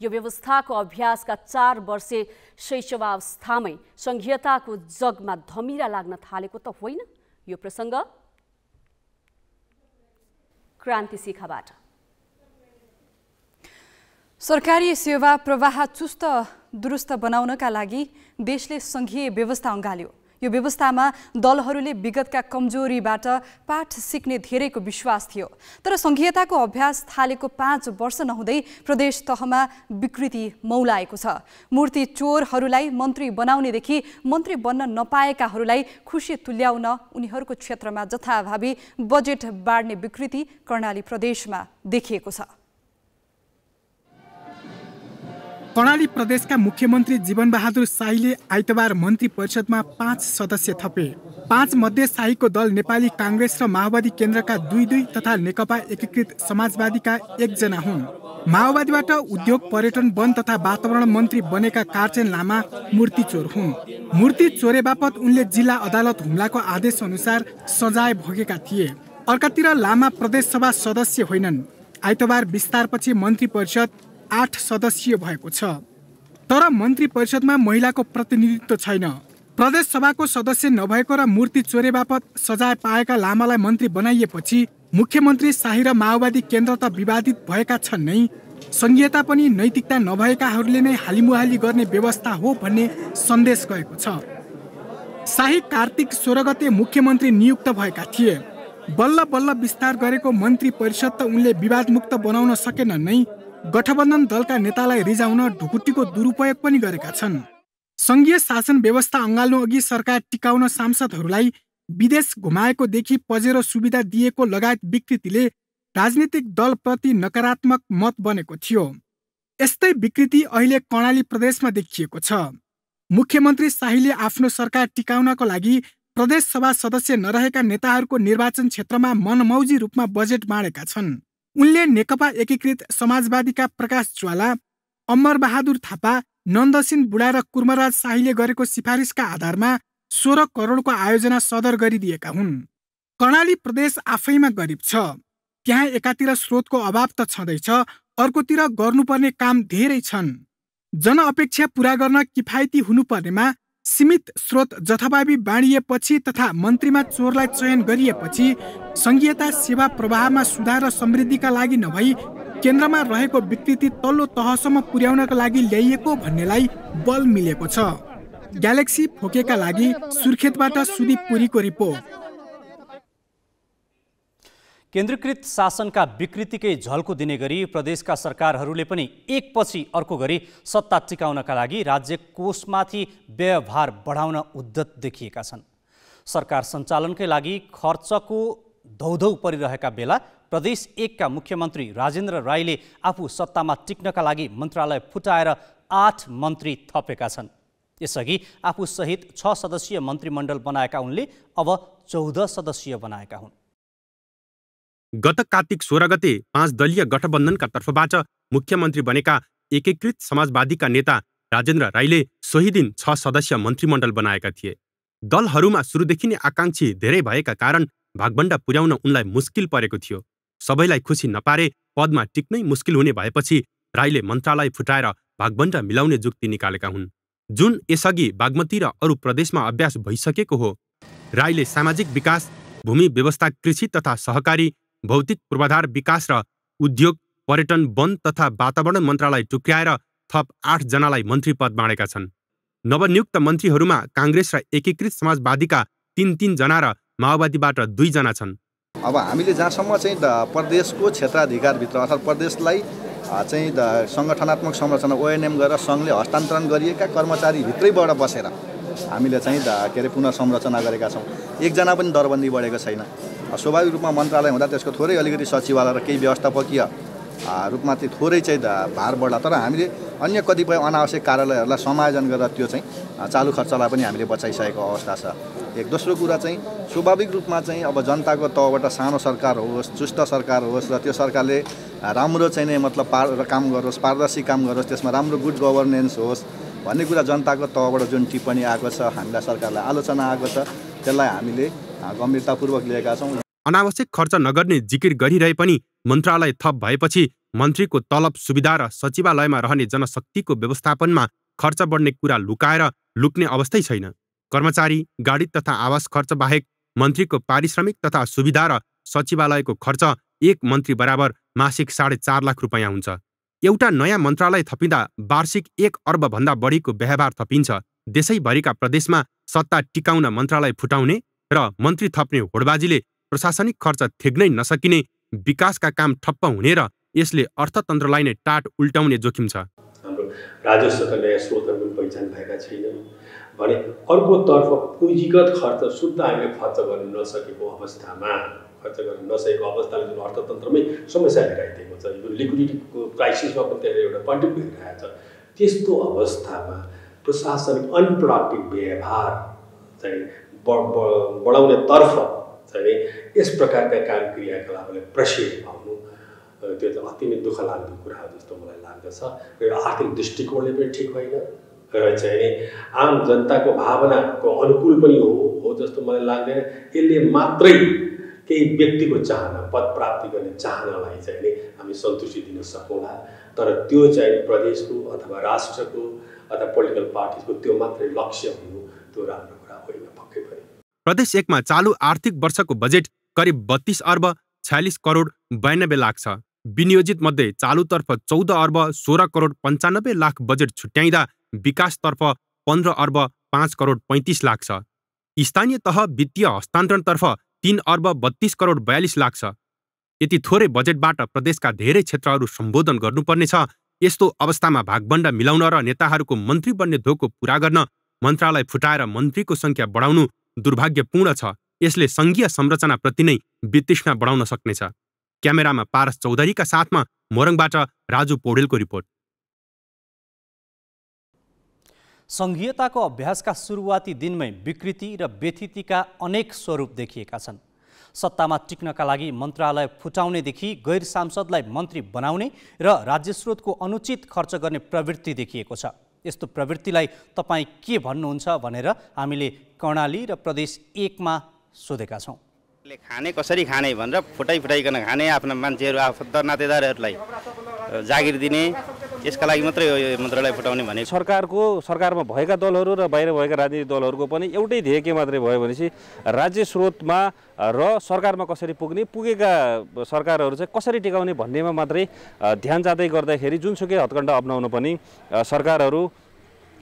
यो व्यवस्थाको अभ्यासका चार वर्षे शैशवावस्थामै सङ्घीयताको जगमा धमिरा लाग्न थालेको त होइन। यो प्रसङ्ग क्रान्ति शिखाबाट। सरकारी सेवा प्रवाह चुस्त दुरुस्त बनाउनका लागि देशले सङ्घीय व्यवस्था अँगाल्यो। यो व्यवस्थामा दलहरूले विगतका कमजोरीबाट पाठ सिक्ने धेरैको विश्वास थियो। तर सङ्घीयताको अभ्यास थालेको पाँच वर्ष नहुँदै प्रदेश तहमा विकृति मौलाएको छ। मूर्ति चोरहरूलाई मन्त्री बनाउनेदेखि मन्त्री बन्न नपाएकाहरूलाई खुसी तुल्याउन उनीहरूको क्षेत्रमा जथाभावी बजेट बाँड्ने विकृति कर्णाली प्रदेशमा देखिएको छ। कर्णाली प्रदेशका मुख्यमन्त्री जीवनबहादुर शाहीले आइतबार मन्त्री परिषदमा पाँच सदस्य थपे। पाँच मध्ये शाहीको दल नेपाली काङ्ग्रेस र माओवादी केन्द्रका दुई दुई तथा नेकपा एकीकृत समाजवादीका एकजना हुन्। माओवादीबाट उद्योग पर्यटन वन तथा वातावरण मन्त्री बनेका कार्चेन लामा मूर्ति चोर हुन्। मूर्ति चोरे बापत उनले जिल्ला अदालत हुम्लाको आदेश अनुसार सजाय भोगेका थिए। अर्कातिर लामा प्रदेशसभा सदस्य होइनन्। आइतबार विस्तारपछि मन्त्री परिषद आठ सदस्यीय भएको छ। तर मन्त्री परिषदमा महिलाको प्रतिनिधित्व छैन। प्रदेश सभाको सदस्य नभएको र मूर्ति चोरे बापत सजाय पाएका लामालाई मन्त्री बनाइएपछि मुख्यमन्त्री शाही र माओवादी केन्द्र त विवादित भएका छन् नै। सङ्घीयता पनि नैतिकता नभएकाहरूले नै हालिमुहाली गर्ने व्यवस्था हो भन्ने सन्देश गएको छ। शाही कार्तिक सोह्र गते मुख्यमन्त्री नियुक्त भएका थिए। बल्ल बल्ल विस्तार गरेको मन्त्री परिषद त उनले विवादमुक्त बनाउन सकेन नै। गठबन्धन दलका नेतालाई रिजाउन ढुकुटीको दुरुपयोग पनि गरेका छन्। सङ्घीय शासन व्यवस्था अँगाल्नु अघि सरकार टिकाउन सांसदहरूलाई विदेश घुमाएको देखि पजेरो सुविधा दिएको लगायत विकृतिले राजनीतिक दलप्रति नकारात्मक मत बनेको थियो। यस्तै विकृति अहिले कर्णाली प्रदेशमा देखिएको छ। मुख्यमन्त्री शाहीले आफ्नो सरकार टिकाउनको लागि प्रदेश सभा सदस्य नरहेका नेताहरूको निर्वाचन क्षेत्रमा मनमौजी रूपमा बजेट बाँडेका छन्। उनले नेकपा एकीकृत समाजवादीका प्रकाश ज्वाला अमर बहादुर थापा नन्दसिन बुढा र कुर्मराज शाहीले गरेको सिफारिसका आधारमा सोह्र करोडको आयोजना सदर गरिदिएका हुन्। कर्णाली प्रदेश आफैमा गरिब छ। त्यहाँ एकातिर स्रोतको अभाव त छँदैछ अर्कोतिर गर्नुपर्ने काम धेरै छन्। जनअपेक्षा पुरा गर्न किफायती हुनुपर्नेमा सीमित स्रोत जथाभावी बाँडिएपछि तथा मन्त्रीमा चोरलाई चयन गरिएपछि सङ्घीयता सेवा प्रवाहमा सुधार र समृद्धिका लागि नभई केन्द्रमा रहेको विकृति तल्लो तहसम्म पुर्याउनका लागि ल्याइएको भन्नेलाई बल मिलेको छ। ग्यालेक्सी फोकेका लागि सुर्खेतबाट सुदीप पुरीको रिपोर्ट। केन्द्रीकृत शासनका विकृतिकै झल्को दिने गरी प्रदेशका सरकारहरूले पनि एकपछि अर्को गरी सत्ता टिकाउनका लागि राज्य कोषमाथि व्यवहार बढाउन उद्दत देखिएका छन्। सरकार सञ्चालनकै लागि खर्चको धौधौ परिरहेका बेला प्रदेश एकका मुख्यमन्त्री राजेन्द्र राईले आफू सत्तामा टिक्नका लागि मन्त्रालय फुटाएर आठ मन्त्री थपेका छन्। यसअघि आफूसहित छ सदस्यीय मन्त्रीमण्डल बनाएका उनले अब चौध सदस्यीय बनाएका हुन्। गत कार्तिक सोह्र गते पाँच दलीय गठबन्धनका तर्फबाट मुख्यमन्त्री बनेका एकीकृत समाजवादीका नेता राजेन्द्र राईले सोही दिन छ सदस्य मन्त्रीमण्डल बनाएका थिए। दलहरूमा सुरुदेखि नै आकाङ्क्षी धेरै भएका कारण भागभण्डा पुर्याउन उनलाई मुस्किल परेको थियो। सबैलाई खुसी नपारे पदमा टिक्नै मुस्किल हुने भएपछि राईले मन्त्रालय फुटाएर भागभण्डा मिलाउने जुक्ति निकालेका हुन्। जुन यसअघि बागमती र अरू प्रदेशमा अभ्यास भइसकेको हो राईले सामाजिक विकास भूमि व्यवस्था कृषि तथा सहकारी भौतिक पूर्वाधार विकास र उद्योग पर्यटन वन तथा वातावरण मन्त्रालय टुक्र्याएर थप आठजनालाई मन्त्री पद बाँडेका छन्। नवनियुक्त मन्त्रीहरूमा काङ्ग्रेस र एकीकृत समाजवादीका तिन तिनजना र माओवादीबाट दुईजना छन्। अब हामीले जहाँसम्म चाहिँ प्रदेशको क्षेत्राधिकारभित्र अर्थात् प्रदेशलाई चाहिँ सङ्गठनात्मक संरचना ओएनएम गरेर सङ्घले हस्तान्तरण गरिएका कर्मचारीभित्रैबाट बसेर हामीले चाहिँ के अरे पुनः संरचना गरेका छौँ। एकजना पनि दरबन्दी बढेको छैन। स्वाभाविक रूपमा मन्त्रालय हुँदा त्यसको थोरै अलिकति सचिवालय र केही व्यवस्थापकीय रूपमा चाहिँ थोरै चाहिँ भार बढ्ला। तर हामीले अन्य कतिपय अनावश्यक कार्यालयहरूलाई समायोजन गरेर त्यो चाहिँ चालु खर्चलाई पनि हामीले बचाइसकेको अवस्था छ। एक दोस्रो कुरा चाहिँ स्वाभाविक रूपमा चाहिँ अब जनताको तहबाट सानो सरकार होस् चुस्त सरकार होस् र त्यो सरकारले राम्रो चाहिँ नै मतलब पार काम गरोस् पारदर्शी काम गरोस् त्यसमा राम्रो गुड गभर्नेन्स होस् भन्ने कुरा जनताको तहबाट जुन टिप्पणी आएको छ हामीलाई सरकारलाई आलोचना आएको छ त्यसलाई हामीले गम्भीरतापूर्वक लिएका छौँ। अनावश्यक खर्च नगर्ने जिकिर गरिरहे पनि मन्त्रालय थप भएपछि मन्त्रीको तलब सुविधा र सचिवालयमा रहने जनशक्तिको व्यवस्थापनमा खर्च बढ्ने कुरा लुकाएर लुक्ने अवस्थै छैन। कर्मचारी गाडी तथा आवास खर्च बाहेक मन्त्रीको पारिश्रमिक तथा सुविधा र सचिवालयको खर्च एक मन्त्री बराबर मासिक साढे चार लाख रुपियाँ हुन्छ। एउटा नयाँ मन्त्रालय थपिँदा वार्षिक एक अर्बभन्दा बढीको व्यवहार थपिन्छ। देशैभरिका प्रदेशमा सत्ता टिकाउन मन्त्रालय फुटाउने र मन्त्री थप्ने होडबाजीले प्रशासनिक खर्च थेग्नै नसकिने विकासका काम ठप्प हुने र यसले अर्थतन्त्रलाई नै टाट उल्टाउने जोखिम छ। हाम्रो राजस्वका नयाँ स्रोतहरू पनि पहिचान भएका छैनन्। भने अर्कोतर्फ पुँजीगत खर्च शुद्ध हामीले खर्च गर्न नसकेको अवस्थामा खर्च गर्न नसकेको अवस्थाले जुन अर्थतन्त्रमै समस्या ल्याइदिएको छ यो लिक्विडिटीको क्राइसिसमा पनि त्यसले एउटा कन्ट्रिब्युट गरिरहेको छ त्यस्तो अवस्थामा प्रशासनिक अनप्रोडक्टिभ व्यवहार चाहिँ बढाउने तर्फ चाहिँ यस प्रकारका काम क्रियाकलापलाई प्रशय पाउनु त्यो चाहिँ अति नै दुःख लाग्दो कुरा हो जस्तो मलाई लाग्दछ। र आर्थिक दृष्टिकोणले पनि ठिक होइन। र चाहिँ आम जनताको भावनाको अनुकूल पनि हो हो जस्तो मलाई लाग्दैन। यसले मात्रै केही व्यक्तिको चाहना पद प्राप्ति गर्ने चाहनालाई चाहिँ नि हामी सन्तुष्टि दिन सकौँला। तर त्यो चाहिँ प्रदेशको अथवा राष्ट्रको अथवा पोलिटिकल पार्टिजको त्यो मात्रै लक्ष्य हुनु त्यो राम्रो कुरा होइन पक्कै पनि प्रदेश एकमा चालु आर्थिक वर्षको बजेट करिब बत्तीस अर्ब छयालिस करोड बयानब्बे लाख छ। विनियोजित मध्ये चालुतर्फ चौध अर्ब सोह्र करोड पन्चानब्बे लाख बजेट छुट्याइँदा विकासतर्फ पन्ध्र अर्ब पाँच करोड पैँतिस लाख छ। स्थानीय तह वित्तीय हस्तान्तरणतर्फ तीन अर्ब बत्तीस करोड बयालिस लाख छ। यति थोरै बजेटबाट प्रदेशका धेरै क्षेत्रहरू सम्बोधन गर्नुपर्नेछ यस्तो अवस्थामा भागबण्डा मिलाउन र नेताहरूको मन्त्री बन्ने धोको पूरा गर्न मन्त्रालय फुटाएर मन्त्रीको सङ्ख्या बढाउनु दुर्भाग्यपूर्ण छ। यसले सङ्घीय संरचनाप्रति नै वितृष्णा बढाउन सक्नेछ। क्यामेरामा पारस चौधरीका साथमा मोरङबाट राजु पौडेलको रिपोर्ट। सङ्घीयताको अभ्यासका सुरुवाती दिनमै विकृति र व्यथितिका अनेक स्वरूप देखिएका छन्। सत्तामा टिक्नका लागि मन्त्रालय फुटाउनेदेखि गैर सांसदलाई मन्त्री बनाउने र राज्य स्रोतको अनुचित खर्च गर्ने प्रवृत्ति देखिएको छ। यस्तो प्रवृत्तिलाई तपाईँ के भन्नुहुन्छ भनेर हामीले कर्णाली र प्रदेश एकमा सोधेका छौँ। खाने कसरी खाने भनेर फुटाइ फुटाइकन खाने आफ्ना मान्छेहरू आफन्त नातेदारहरूलाई जागिर दिने यसका लागि मात्रै यो मन्त्रालय फुटाउने भने सरकारको सरकारमा भएका दलहरू र बाहिर भएका राजनीतिक दलहरूको पनि एउटै ध्येय के मात्रै भयो भनेपछि राज्य स्रोतमा र सरकारमा कसरी पुग्ने पुगेका सरकारहरू चाहिँ कसरी टिकाउने भन्नेमा मात्रै ध्यान जाँदै गर्दाखेरि जुनसुकै हत्कण्ड अप्नाउनु पनि सरकारहरू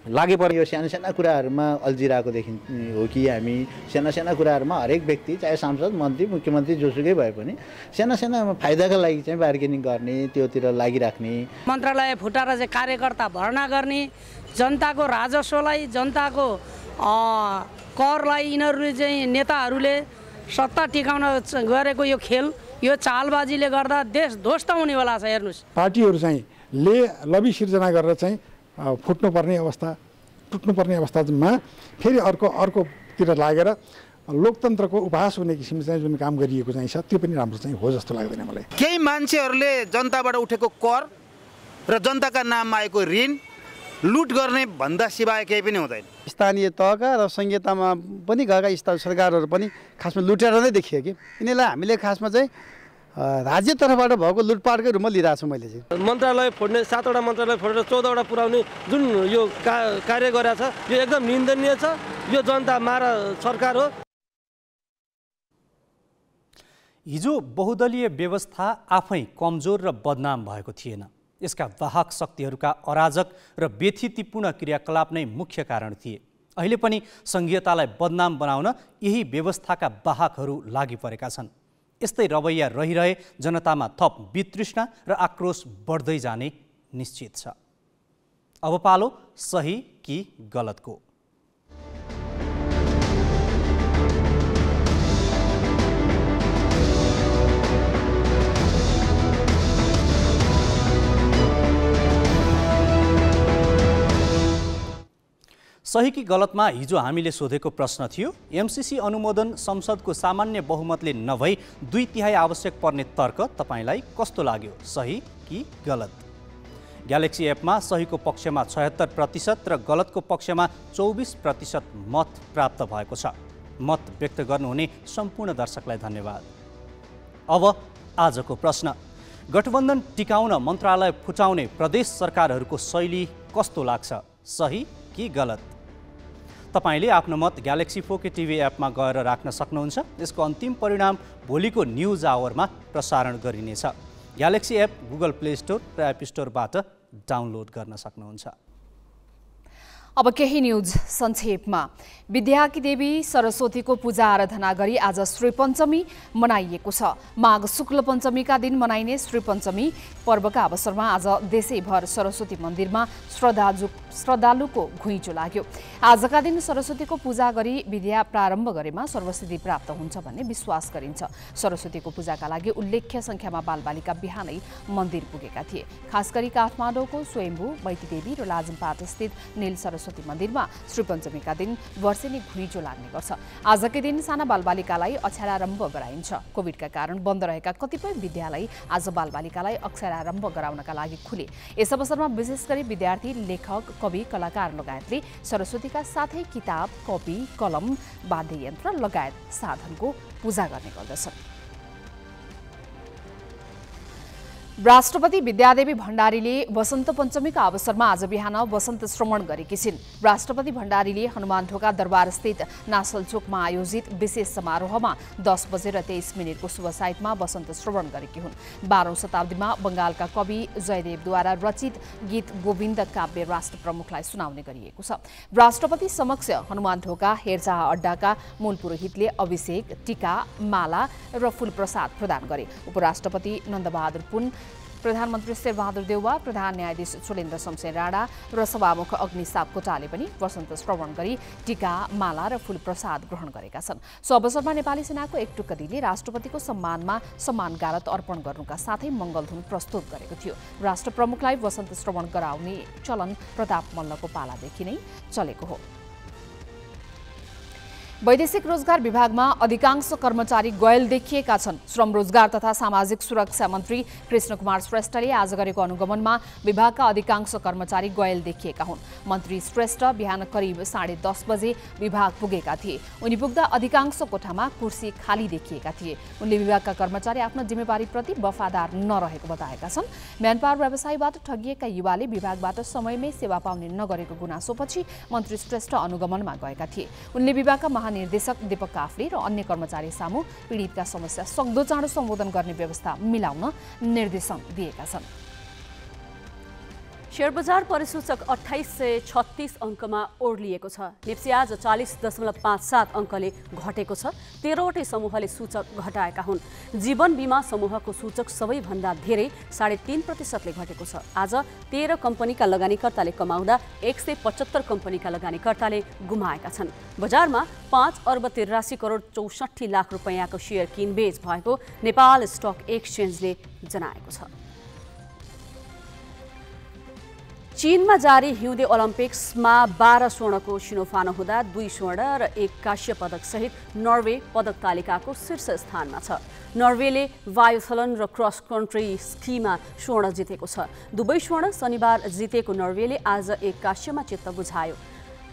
लागे पर यो साना साना कुराहरूमा अल्झिरहेको देखि हो कि हामी साना साना कुराहरूमा हरेक व्यक्ति चाहे सांसद मन्त्री मुख्यमन्त्री जोसुकै भए पनि साना साना फाइदाका लागि चाहिँ बार्गेनिङ गर्ने त्योतिर लागिराख्ने। मन्त्रालय फुटाएर चाहिँ कार्यकर्ता भर्ना गर्ने जनताको राजस्वलाई जनताको करलाई यिनीहरूले चाहिँ नेताहरूले सत्ता टिकाउन गरेको यो खेल यो चालबाजीले गर्दा देश ध्वस्त हुनेवाला छ हेर्नुहोस्। पार्टीहरू चाहिँ ले लबी सिर्जना गरेर चाहिँ फुट्नुपर्ने अवस्था टुट्नुपर्ने अवस्थामा फेरि अर्को अर्कोतिर लागेर लोकतन्त्रको उपहास हुने किसिमले चाहिँ जुन काम गरिएको चाहिँ छ त्यो पनि राम्रो चाहिँ हो जस्तो लाग्दैन मलाई। केही मान्छेहरूले जनताबाट उठेको कर र जनताका नाममा आएको ऋण लुट गर्ने भन्दा सिवाय केही पनि हुँदैन। स्थानीय तहका र संहितामा पनि गएका स्थानीय सरकारहरू पनि खासमा लुटेर नै देखियो कि। यिनीहरूलाई हामीले खासमा चाहिँ राज्य तर्फबाट भएको लुटपाटकै रूपमा लिइरहेको छु मैले चाहिँ। मन्त्रालय फोड्ने सातवटा मन्त्रालय फोडेर चौधवटा पुर्याउने जुन यो का कार्य गरेको छ यो एकदम निन्दनीय छ यो जनता मारा सरकार हो। हिजो बहुदलीय व्यवस्था आफै कमजोर र बदनाम भएको थिएन। यसका वाहक शक्तिहरूका अराजक र व्यथितिपूर्ण क्रियाकलाप नै मुख्य कारण थिए। अहिले पनि सङ्घीयतालाई बदनाम बनाउन यही व्यवस्थाका वाहकहरू लागि परेका छन्। यस्तै रवैया रहिरहे जनतामा थप वितृष्णा र आक्रोश बढ्दै जाने निश्चित छ। अब पालो सही कि गलतको? सही कि गलतमा हिजो हामीले सोधेको प्रश्न थियो एमसिसी अनुमोदन संसदको सामान्य बहुमतले नभई दुई तिहाई आवश्यक पर्ने तर्क तपाईँलाई कस्तो लाग्यो सही कि गलत? ग्यालेक्सी एपमा सहीको पक्षमा छयत्तर प्रतिशत र गलतको पक्षमा चौबिस प्रतिशत मत प्राप्त भएको छ। मत व्यक्त गर्नुहुने सम्पूर्ण दर्शकलाई धन्यवाद। अब आजको प्रश्न। गठबन्धन टिकाउन मन्त्रालय फुटाउने प्रदेश सरकारहरूको शैली कस्तो लाग्छ सही कि गलत? तपाईँले आफ्नो मत ग्यालेक्सी फोके टिभी एपमा गएर राख्न सक्नुहुन्छ। यसको अन्तिम परिणाम भोलिको न्युज आवरमा प्रसारण गरिनेछ। Galaxy app Google Play Store र एप स्टोरबाट डाउनलोड गर्न सक्नुहुन्छ। अब केही न्युज संक्षेपमा विद्याकी देवी सरस्वतीको पूजा आराधना गरी आज श्री पञ्चमी मनाइएको छ। माघ शुक्ल पञ्चमीका दिन मनाइने श्री पञ्चमी पर्वका अवसरमा आज देशैभर सरस्वती मन्दिरमा श्रद्धालु श्रद्धालुको घुइँचो लाग्यो। आजका दिन सरस्वतीको पूजा गरी विद्या प्रारम्भ गरेमा सर्वसिद्धि प्राप्त हुन्छ भन्ने विश्वास गरिन्छ। सरस्वतीको पूजाका लागि उल्लेख्य सङ्ख्यामा बालबालिका बिहानै मन्दिर पुगेका थिए। खास गरी काठमाडौँको स्वयम्भू मैतीदेवी र लाजमपाट स्थित नील सरस्वती सरस्वती मन्दिरमा श्री पञ्चमीका दिन वर्षेनी घुइँचो लाग्ने गर्छ। आजकै दिन साना बालबालिकालाई अक्षरारम्भ गराइन्छ। कोभिडका कारण बन्द रहेका कतिपय विद्यालय आज बालबालिकालाई अक्षरारम्भ गराउनका लागि खुले। यस अवसरमा विशेष गरी विद्यार्थी लेखक कवि कलाकार लगायतले सरस्वतीका साथै किताब कपी कलम वाद्ययन्त्र लगायत साधनको पूजा गर्ने गर्दछन्। राष्ट्रपति विद्यादेवी भण्डारीले वसन्त पञ्चमीका अवसरमा आज बिहान वसन्त श्रवण गरेकी छिन्। राष्ट्रपति भण्डारीले हनुमान ढोका दरबारस्थित नासलचोकमा आयोजित विशेष समारोहमा दस बजेर तेइस मिनटको शुभ साइटमा वसन्त श्रवण गरेकी हुन्। बाह्रौँ शताब्दीमा बङ्गालका कवि जयदेवद्वारा रचित गीत गोविन्द काव्य राष्ट्र प्रमुखलाई सुनाउने गरिएको छ। राष्ट्रपति समक्ष हनुमान ढोका हेरचाह अड्डाका मूल पुरोहितले अभिषेक टिका माला र फूल प्रसाद प्रदान गरे। उपराष्ट्रपति नन्दबहादुर पुन प्रधानमन्त्री शेरबहादुर देउवा प्रधान न्यायाधीश सुलेन्द्र शमशेर राणा र सभामुख अग्नि सापकोटाले पनि वसन्त श्रवण गरी टिका माला र फूल प्रसाद ग्रहण गरेका छन्। सो अवसरमा नेपाली सेनाको एक टुकडीले राष्ट्रपतिको सम्मानमा सम्मान गारत अर्पण गर्नुका साथै मङ्गलधुन प्रस्तुत गरेको थियो। राष्ट्र प्रमुखलाई वसन्त श्रवण गराउने चलन प्रताप मल्लको पालादेखि नै चलेको हो। वैदेशिक रोजगार विभागमा अधिकांश कर्मचारी गैल देखिएका छन्। श्रम रोजगार तथा सामाजिक सुरक्षा मन्त्री कृष्ण कुमार श्रेष्ठले आज गरेको अनुगमनमा विभागका अधिकांश कर्मचारी गैल देखिएका हुन्। मन्त्री श्रेष्ठ बिहान करिब साढे दस बजे विभाग पुगेका थिए। उनी पुग्दा अधिकांश कोठामा कुर्सी खाली देखिएका थिए। उनले विभागका कर्मचारी आफ्नो जिम्मेवारीप्रति वफादार नरहेको बताएका छन्। म्यान पावर व्यवसायीबाट ठगिएका युवाले विभागबाट समयमै सेवा पाउने नगरेको गुनासोपछि मन्त्री श्रेष्ठ अनुगमनमा गएका थिए। उनले विभागका महानिर्देशक दीपक काफले र अन्य कर्मचारी सामु पीडितका समस्या सक्दो चाँडो सम्बोधन गर्ने व्यवस्था मिलाउन निर्देशन दिएका छन्। शेयर बजार परिसूचक अठाइस सय छत्तिस अङ्कमा ओर्लिएको छ। नेप्सी आज चालिस दशमलव पाँच सात अङ्कले घटेको छ। तेह्रवटै समूहले सूचक घटाएका हुन्। जीवन बिमा समूहको सूचक सबैभन्दा धेरै साढे तिन प्रतिशतले घटेको छ। आज तेह्र कम्पनीका लगानीकर्ताले कमाउँदा एक सय पचहत्तर कम्पनीका लगानीकर्ताले गुमाएका छन्। बजारमा पाँच अर्ब तिरासी करोड चौसठी लाख रुपियाँको सेयर किनबेच भएको नेपाल स्टक एक्सचेन्जले जनाएको छ। चीनमा जारी हिउँदे ओलम्पिक्समा बाह्र स्वर्णको सिनोफानो हुँदा दुई स्वर्ण र एक काश्य पदकसहित नर्वे पदक तालिकाको शीर्ष स्थानमा छ। नर्वेले वायुथलन र क्रस कन्ट्री स्कीमा स्वर्ण जितेको छ। दुवै स्वर्ण शनिबार जितेको नर्वेले आज एक काश्यमा चित्त बुझायो।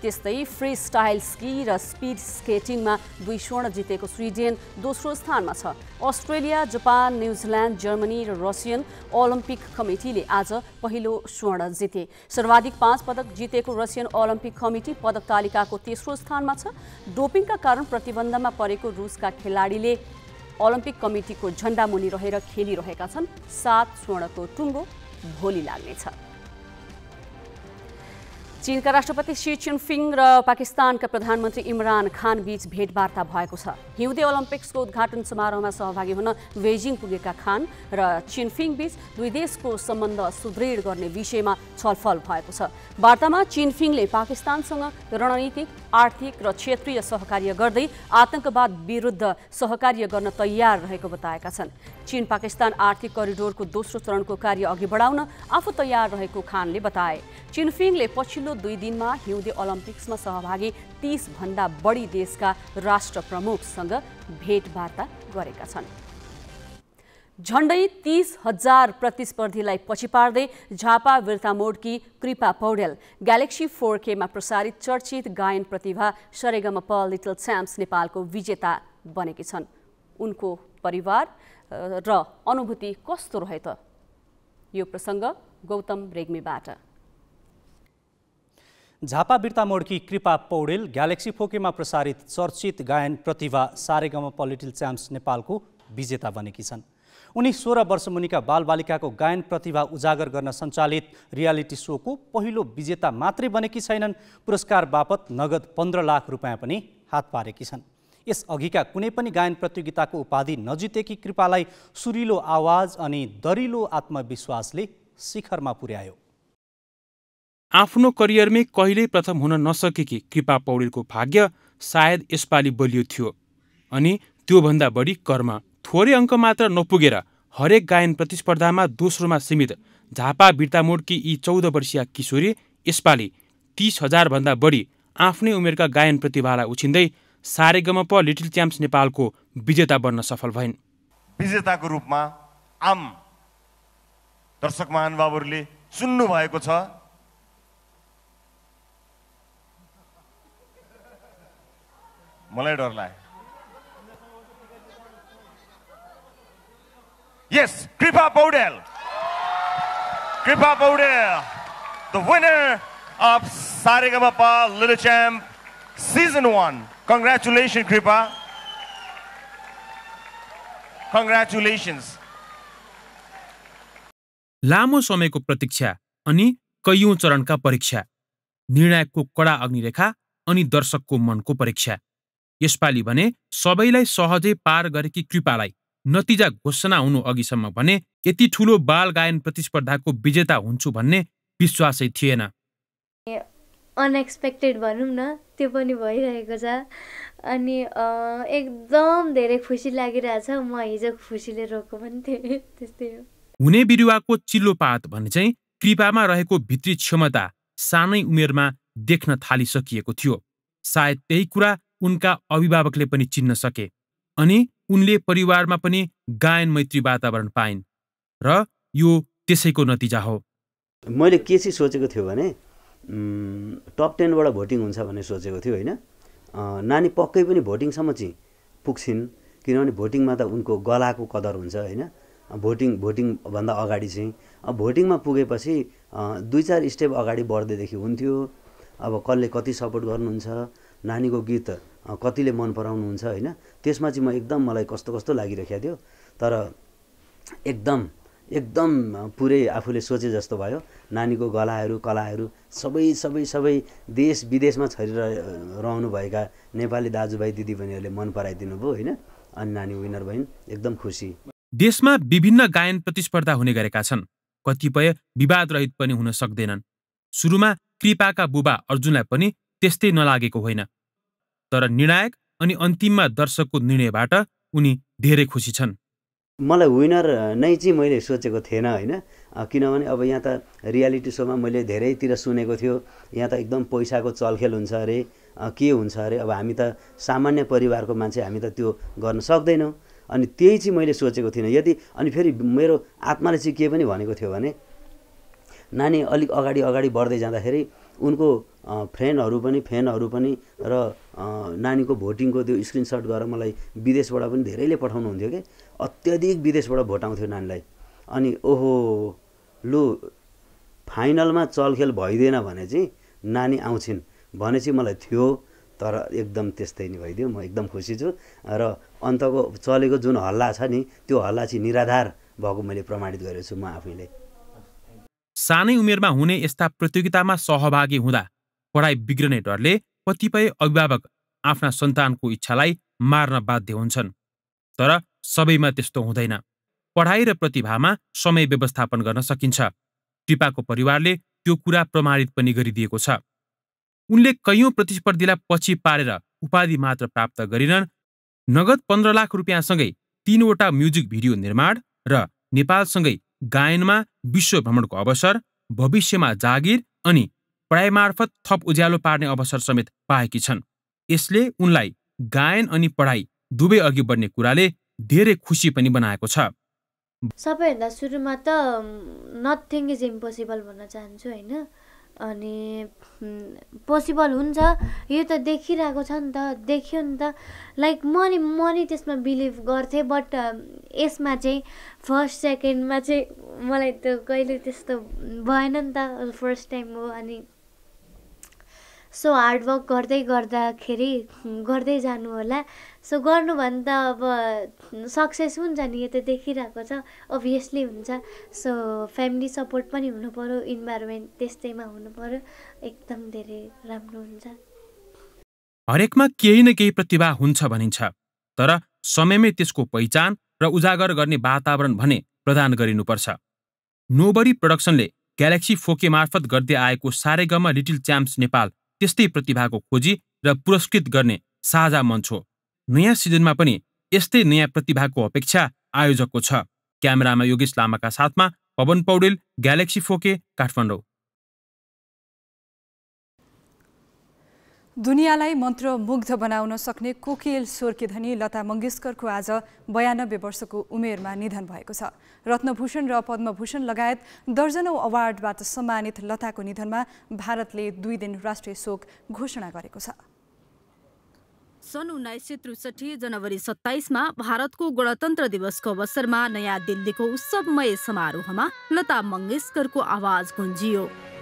त्यस्तै फ्री स्टाइल स्की र स्पिड स्केटिङमा दुई स्वर्ण जितेको स्विडेन दोस्रो स्थानमा छ। Australia Japan New Zealand Germany र रसियन ओलम्पिक कमिटीले आज पहिलो स्वर्ण जिते। सर्वाधिक पाँच पदक जितेको रसियन ओलम्पिक कमिटी पदक तालिकाको तेस्रो स्थानमा छ। डोपिङका कारण प्रतिबन्धमा परेको रुसका खेलाडीले ओलम्पिक कमिटीको झण्डा मुनि रहेर खेलिरहेका छन्। सात स्वर्णको टुङ्गो भोलि लाग्नेछ। चीनका राष्ट्रपति सी चिनफिङ र पाकिस्तानका प्रधानमन्त्री इमरान खान बीच भेटवार्ता भएको छ। हिउँदे ओलम्पिक्सको उद्घाटन समारोहमा सहभागी हुन बेजिङ पुगेका खान र चिनफिङ बीच दुई देशको सम्बन्ध सुदृढ गर्ने विषयमा छलफल भएको छ। वार्तामा चिनफिङले पाकिस्तानसँग रणनीतिक आर्थिक र क्षेत्रीय सहकार्य गर्दै आतंकवाद विरुद्ध सहकार्य गर्न तयार रहेको बताएका छन्। चीन पाकिस्तान आर्थिक करिडोरको दोस्रो चरणको कार्य अघि बढाउन आफू तयार रहेको खानले बताए। चिनफिङले पछिल्लो दुई दिनमा हिउँदे ओलम्पिक्समा सहभागी भन्दा बढी देशका राष्ट्र प्रमुखसँग भेटवार्ता गरेका छन्। झण्डै तीस हजार प्रतिस्पर्धीलाई पछि पार्दै झापा विर्तामोडकी कृपा पौडेल ग्यालेक्सी फोर केमा प्रसारित चर्चित गायन प्रतिभा सरेगम प लिटल च्याम्प्स नेपालको विजेता बनेकी छन्। उनको परिवार र अनुभूति कस्तो रहे त? यो प्रसङ्ग गौतम रेग्मीबाट। झापा बिर्ता मोडकी कृपा पौडेल ग्यालेक्सी फोकेमा प्रसारित चर्चित गायन प्रतिभा सारेगम लिटिल च्याम्प्स नेपालको विजेता बनेकी छन्। उनी सोह्र वर्ष मुनिका बालबालिकाको गायन प्रतिभा उजागर गर्न सञ्चालित रियालिटी सोको पहिलो विजेता मात्रै बनेकी छैनन्। पुरस्कार बापत नगद पन्ध्र लाख रुपियाँ पनि हात पारेकी छन्। यस अघिका कुनै पनि गायन प्रतियोगिताको उपाधि नजितेकी कृपालाई सुरिलो आवाज अनि दरिलो आत्मविश्वासले शिखरमा पुर्यायो। आफ्नो करियरमै कहिल्यै प्रथम हुन नसकेकी कृपा पौडेलको भाग्य सायद यसपालि बलियो थियो। अनि त्योभन्दा बढी कर्म। थोरै अङ्क मात्र नपुगेर हरेक गायन प्रतिस्पर्धामा दोस्रोमा सीमित। झापा बिर्तामोडकी यी चौध वर्षीय किशोरी यसपालि तिस हजारभन्दा बढी आफ्नै उमेरका गायन प्रतिभालाई उछिन्दै सारेगमप लिटिल च्याम्प्स नेपालको विजेता बन्न सफल भइन्। विजेताको रूपमा आम दर्शक महानुभावहरूले चुन्नु भएको छ। मलाई डर लाग्यो। यस कृपा पौडेल कृपा Paudel the winner of Sa Re Ga Pa lil champ season one congratulation Kripa congratulations लामो समयको प्रतीक्षा अनि कैयौँ चरणका परीक्षा। निर्णायकको कडा अग्निरेखा अनि दर्शकको मनको परीक्षा। यसपालि भने सबैलाई सहजै पार गरेकी कृपालाई नतिजा घोषणा हुनु अघिसम्म भने यति ठुलो बाल गायन प्रतिस्पर्धाको विजेता हुन्छु भन्ने विश्वासै थिएन। अनएक्सपेक्टेड भनौँ न त्यो पनि भइरहेको छ। अनि एकदम धेरै खुसी लागिरहेछ। म हिजो खुसीले रोको पनि थिएँ। त्यस्तै हो। हुने बिरुवाको चिल्लो पात भन्ने चाहिँ कृपामा रहेको भित्री क्षमता सानै उमेरमा देख्न थालिसकिएको थियो। सायद त्यही कुरा उनका अभिभावकले पनि चिन्न सके अनि उनले परिवारमा पनि गायन मैत्री वातावरण पाइन् र यो त्यसैको नतिजा हो। मैले के चाहिँ सोचेको थियो भने टप टेनबाट भोटिङ हुन्छ भन्ने सोचेको थियो होइन। नानी पक्कै पनि भोटिङसम्म चाहिँ पुग्छिन् किनभने भोटिङमा त उनको गलाको कदर हुन्छ होइन। भोटिङ भोटिङभन्दा अगाडि चाहिँ अब भोटिङमा पुगेपछि दुई चार स्टेप अगाडि बढ्दैदेखि हुन्थ्यो। अब कसले कति सपोर्ट गर्नुहुन्छ नानीको गीत कतिले मन पराउनुहुन्छ होइन त्यसमा चाहिँ म एकदम मलाई कस्तो कस्तो लागिरहेको थियो। तर एकदम एकदम पुरै आफूले सोचे जस्तो भयो। नानीको गलाहरू कलाहरू सबै सबै सबै देश विदेशमा छरिएर रहनुभएका नेपाली दाजुभाइ दिदीबहिनीहरूले मन पराइदिनु भयो होइन। अनि नानी विनर भइन् एकदम खुसी। देशमा विभिन्न गायन प्रतिस्पर्धा हुने गरेका छन्। कतिपय विवाद रहित पनि हुन सक्दैनन्। सुरुमा कृपाका बुबा अर्जुनलाई पनि त्यस्तै नलागेको होइन। तर निर्णायक अनि अन्तिममा दर्शकको निर्णयबाट उनी धेरै खुसी छन्। मलाई विनर नै चाहिँ मैले सोचेको थिएन होइन। किनभने अब यहाँ त रियालिटी सोमा मैले धेरैतिर सुनेको थियो। यहाँ त एकदम पैसाको चलखेल हुन्छ अरे। के हुन्छ अरे? अब हामी त सामान्य परिवारको मान्छे हामी त त्यो गर्न सक्दैनौँ। अनि त्यही चाहिँ मैले सोचेको थिइनँ। यदि अनि फेरि मेरो आत्माले चाहिँ के पनि भनेको थियो भने नानी अलिक अगाडि अगाडि बढ्दै जाँदाखेरि उनको फ्रेन्डहरू पनि फ्यानहरू पनि र नानीको भोटिङको त्यो स्क्रिनसट गरेर मलाई विदेशबाट पनि धेरैले पठाउनुहुन्थ्यो कि? अत्याधिक विदेशबाट भोट आउँथ्यो नानीलाई। अनि ओहो लु फाइनलमा चलखेल भइदिएन भने चाहिँ नानी आउँछिन्। भने चाहिँ मलाई थियो तर एकदम त्यस्तै नि भइदियो। म एकदम खुसी छु। र अन्तको चलेको जुन हल्ला छ नि त्यो हल्ला चाहिँ निराधार भएको मैले प्रमाणित गरेको छु म आफैले। सानै उमेरमा हुने यस्ता प्रतियोगितामा सहभागी हुँदा पढाइ बिग्रने डरले कतिपय अभिभावक आफ्ना सन्तानको इच्छालाई मार्न बाध्य हुन्छन्। तर सबैमा त्यस्तो हुँदैन। पढाइ र प्रतिभामा समय व्यवस्थापन गर्न सकिन्छ। कृपाको परिवारले त्यो कुरा प्रमाणित पनि गरिदिएको छ। उनले कैयौं प्रतिस्पर्धीलाई पछि पारेर उपाधि मात्र प्राप्त गरिनन् नगद पन्ध्र लाख रुपियाँसँगै तीनवटा म्युजिक भिडियो निर्माण र नेपालसँगै गायनमा विश्व भ्रमणको अवसर भविष्यमा जागिर अनि पढाइ मार्फत थप उज्यालो पार्ने अवसर समेत पाएकी छन्। यसले उनलाई गायन अनि पढाइ दुवै अघि बढ्ने कुराले धेरै खुसी पनि बनाएको छ। सबैभन्दा सुरुमा त नथिङ इज इम्पोसिबल भन्न चाहन्छु होइन? अनि पोसिबल हुन्छ। यो त देखिरहेको छ नि त देखियो नि त। लाइक म नि म नि त्यसमा बिलिभ गर्थेँ बट यसमा चाहिँ फर्स्ट सेकेन्डमा चाहिँ मलाई त कहिले त्यस्तो भएन नि त फर्स्ट टाइम हो अनि सो हार्डवर्क गर्दै गर्दाखेरि गर्दै जानु होला। सो गर्नु भने त अब सक्सेस हुन्छ नि यो त देखिरहेको छ। अभियसली हुन्छ। सो फ्यामिली सपोर्ट पनि हुनु पऱ्यो इन्भाइरोमेन्ट त्यस्तैमा हुनु पऱ्यो एकदम धेरै राम्रो हुन्छ। हरेकमा केही न केही प्रतिभा हुन्छ भनिन्छ। तर समयमै त्यसको पहिचान र उजागर गर्ने वातावरण भने प्रदान गरिनुपर्छ। नोबडी प्रडक्सनले ग्यालेक्सी फोके मार्फत गर्दै आएको सारेगमा लिटिल च्याम्प्स नेपाल त्यस्तै प्रतिभाको खोजी र पुरस्कृत गर्ने साझा मञ्च हो। नयाँ सिजनमा पनि यस्तै नयाँ प्रतिभाको अपेक्षा आयोजकको छ। क्यामेरामा योगेश लामाका साथमा Pawan Paudel galaxy four K Kathmandu. दुनियाँलाई मन्त्रमुग्ध बनाउन सक्ने कोकिल स्वरकी धनी लता मङ्गेशकरको आज बयानब्बे वर्षको उमेरमा निधन भएको छ। रत्नभूषण र पद्मभूषण लगायत दर्जनौँ अवार्डबाट सम्मानित लताको निधनमा भारतले दुई दिन राष्ट्रिय शोक घोषणा गरेको छ। सन् उन्नाइस सय त्रिसठी जनवरी सत्ताइसमा भारतको गणतन्त्र दिवसको अवसरमा नयाँ दिल्लीको उत्सवमय समारोहमा लता मङ्गेशकरको आवाज गुन्जियो।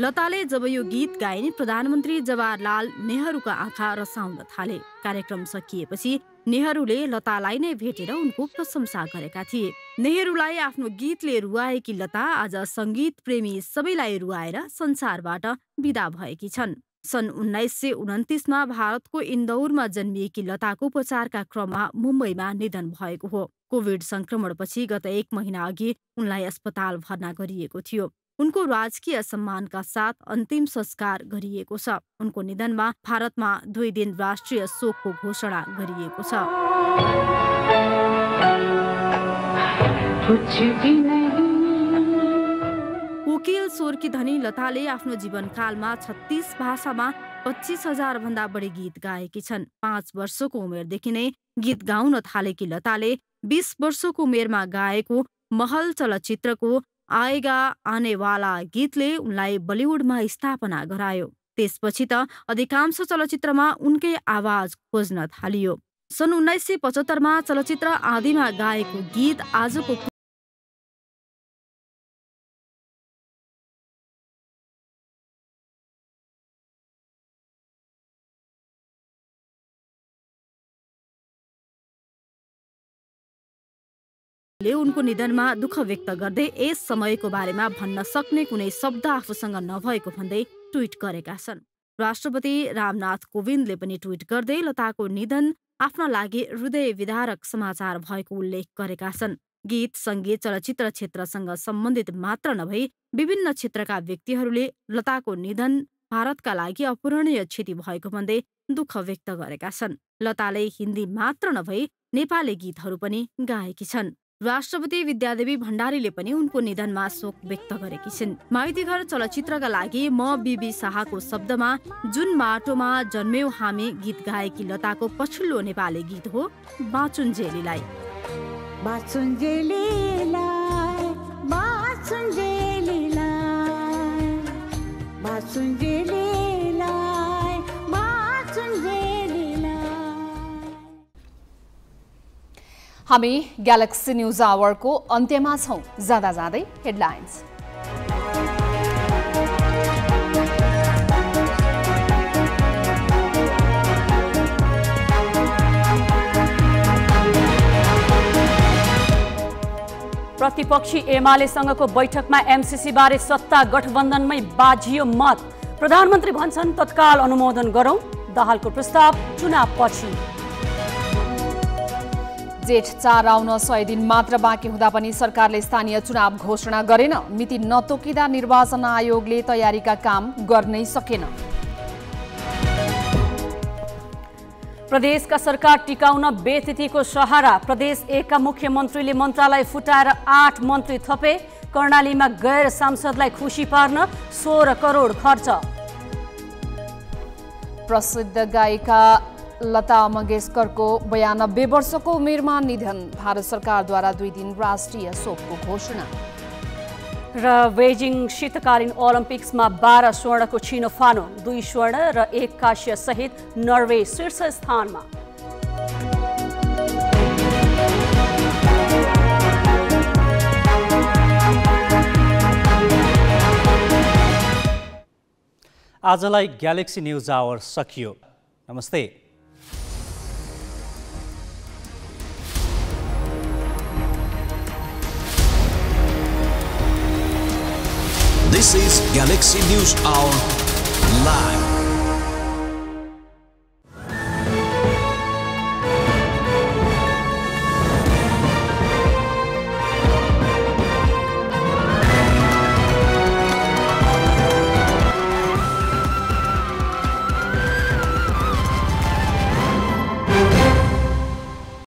लताले जब यो गीत गाइन् प्रधानमन्त्री जवाहरलाल नेहरूका आँखा रसाउन थाले। कार्यक्रम सकिएपछि नेहरूले लतालाई नै भेटेर उनको प्रशंसा गरेका थिए। नेहरूलाई आफ्नो गीतले रुवाएकी लता आज सङ्गीत प्रेमी सबैलाई रुवाएर संसारबाट विदा भएकी छन्। सन् उन्नाइस सय उन्तिसमा भारतको इन्दौरमा जन्मिएकी लताको उपचारका क्रममा मुम्बईमा निधन भएको हो। कोभिड संक्रमणपछि गत एक महिना अघि उनलाई अस्पताल भर्ना गरिएको थियो। उनको राजकीय सम्मानका साथ अन्तिम संस्कार गरिएको छ। उनको निधनमा भारतमा दुई दिन राष्ट्रिय शोकको घोषणा गरिएको छ। वकिल सोर्की धनी लताले आफ्नो जीवनकालमा छत्तिस भाषामा पच्चिस हजार भन्दा बढी गीत गाएकी छन्। पाँच वर्षको उमेरदेखि नै गीत गाउन थालेकी लताले बिस वर्षको उमेरमा गाएको महल चलचित्रको आएगा आनेवाला गीतले उनलाई बलिउडमा स्थापना गरायो। त्यसपछि त अधिकांश चलचित्रमा उनकै आवाज खोज्न थालियो। सन् उन्नाइस सय पचहत्तरमा चलचित्र आदिमा गाएको गीत आजको ले उनको निधनमा दुःख व्यक्त गर्दै यस समयको बारेमा भन्न सक्ने कुनै शब्द आफूसँग नभएको भन्दै ट्विट गरेका छन्। राष्ट्रपति रामनाथ कोविन्दले पनि ट्विट गर्दै लताको निधन आफ्ना लागि हृदय विदारक समाचार भएको उल्लेख गरेका छन्। गीत सङ्गीत चलचित्र क्षेत्रसँग सम्बन्धित मात्र नभई विभिन्न क्षेत्रका व्यक्तिहरूले लताको निधन भारतका लागि अपूरणीय क्षति भएको भन्दै दुःख व्यक्त गरेका छन्। लताले हिन्दी मात्र नभई नेपाली गीतहरू पनि गाएकी छन्। राष्ट्रपति विद्यादेवी भण्डारीले पनि उनको निधनमा शोक व्यक्त गरेकी छिन्। माइतीघर चलचित्रका लागि म बिबी शाहको शब्दमा जुन माटोमा जन्म्यौ हामी गीत गाएकी लताको पछिल्लो नेपाली गीत हो बाचुन्जेलीलाई। हामी ग्यालेक्सी न्युज आवरको अन्त्यमा छौँ। जाँदा जाँदै हेडलाइन्स प्रतिपक्षी एमालेसँगको बैठकमा एमसिसीबारे सत्ता गठबन्धनमै बाझियो मत। प्रधानमन्त्री भन्छन् तत्काल अनुमोदन गरौँ। दाहालको प्रस्ताव चुनाव पछि जेठ चार आउन सय दिन मात्र बाँकी हुँदा पनि सरकारले स्थानीय चुनाव घोषणा गरेन। मिति नतोकिँदा निर्वाचन आयोगले तयारीका काम गर्नै सकेन। प्रदेशका सरकार टिकाउन बेतिथिको सहारा। प्रदेश एकका मुख्यमन्त्रीले मन्त्रालय फुटाएर आठ मन्त्री थपे। कर्णालीमा गैर सांसदलाई खुसी पार्न सोह्र करोड खर्च। प्रसिद्ध गायिका लता मङ्गेशकरको बयानब्बे वर्षको उमेरमा निधन। भारत सरकारद्वारा दुई दिन राष्ट्रिय शोकको घोषणा। र बेजिङ शीतकालीन ओलम्पिक्समा बाह्र स्वर्णको छिनोफानो दुई स्वर्ण र एक काश्य सहित नर्वे शीर्ष स्थानमा। आजलाई ग्यालेक्सी न्युज आवर सकियो। नमस्ते। This is Galaxy News Hour Live.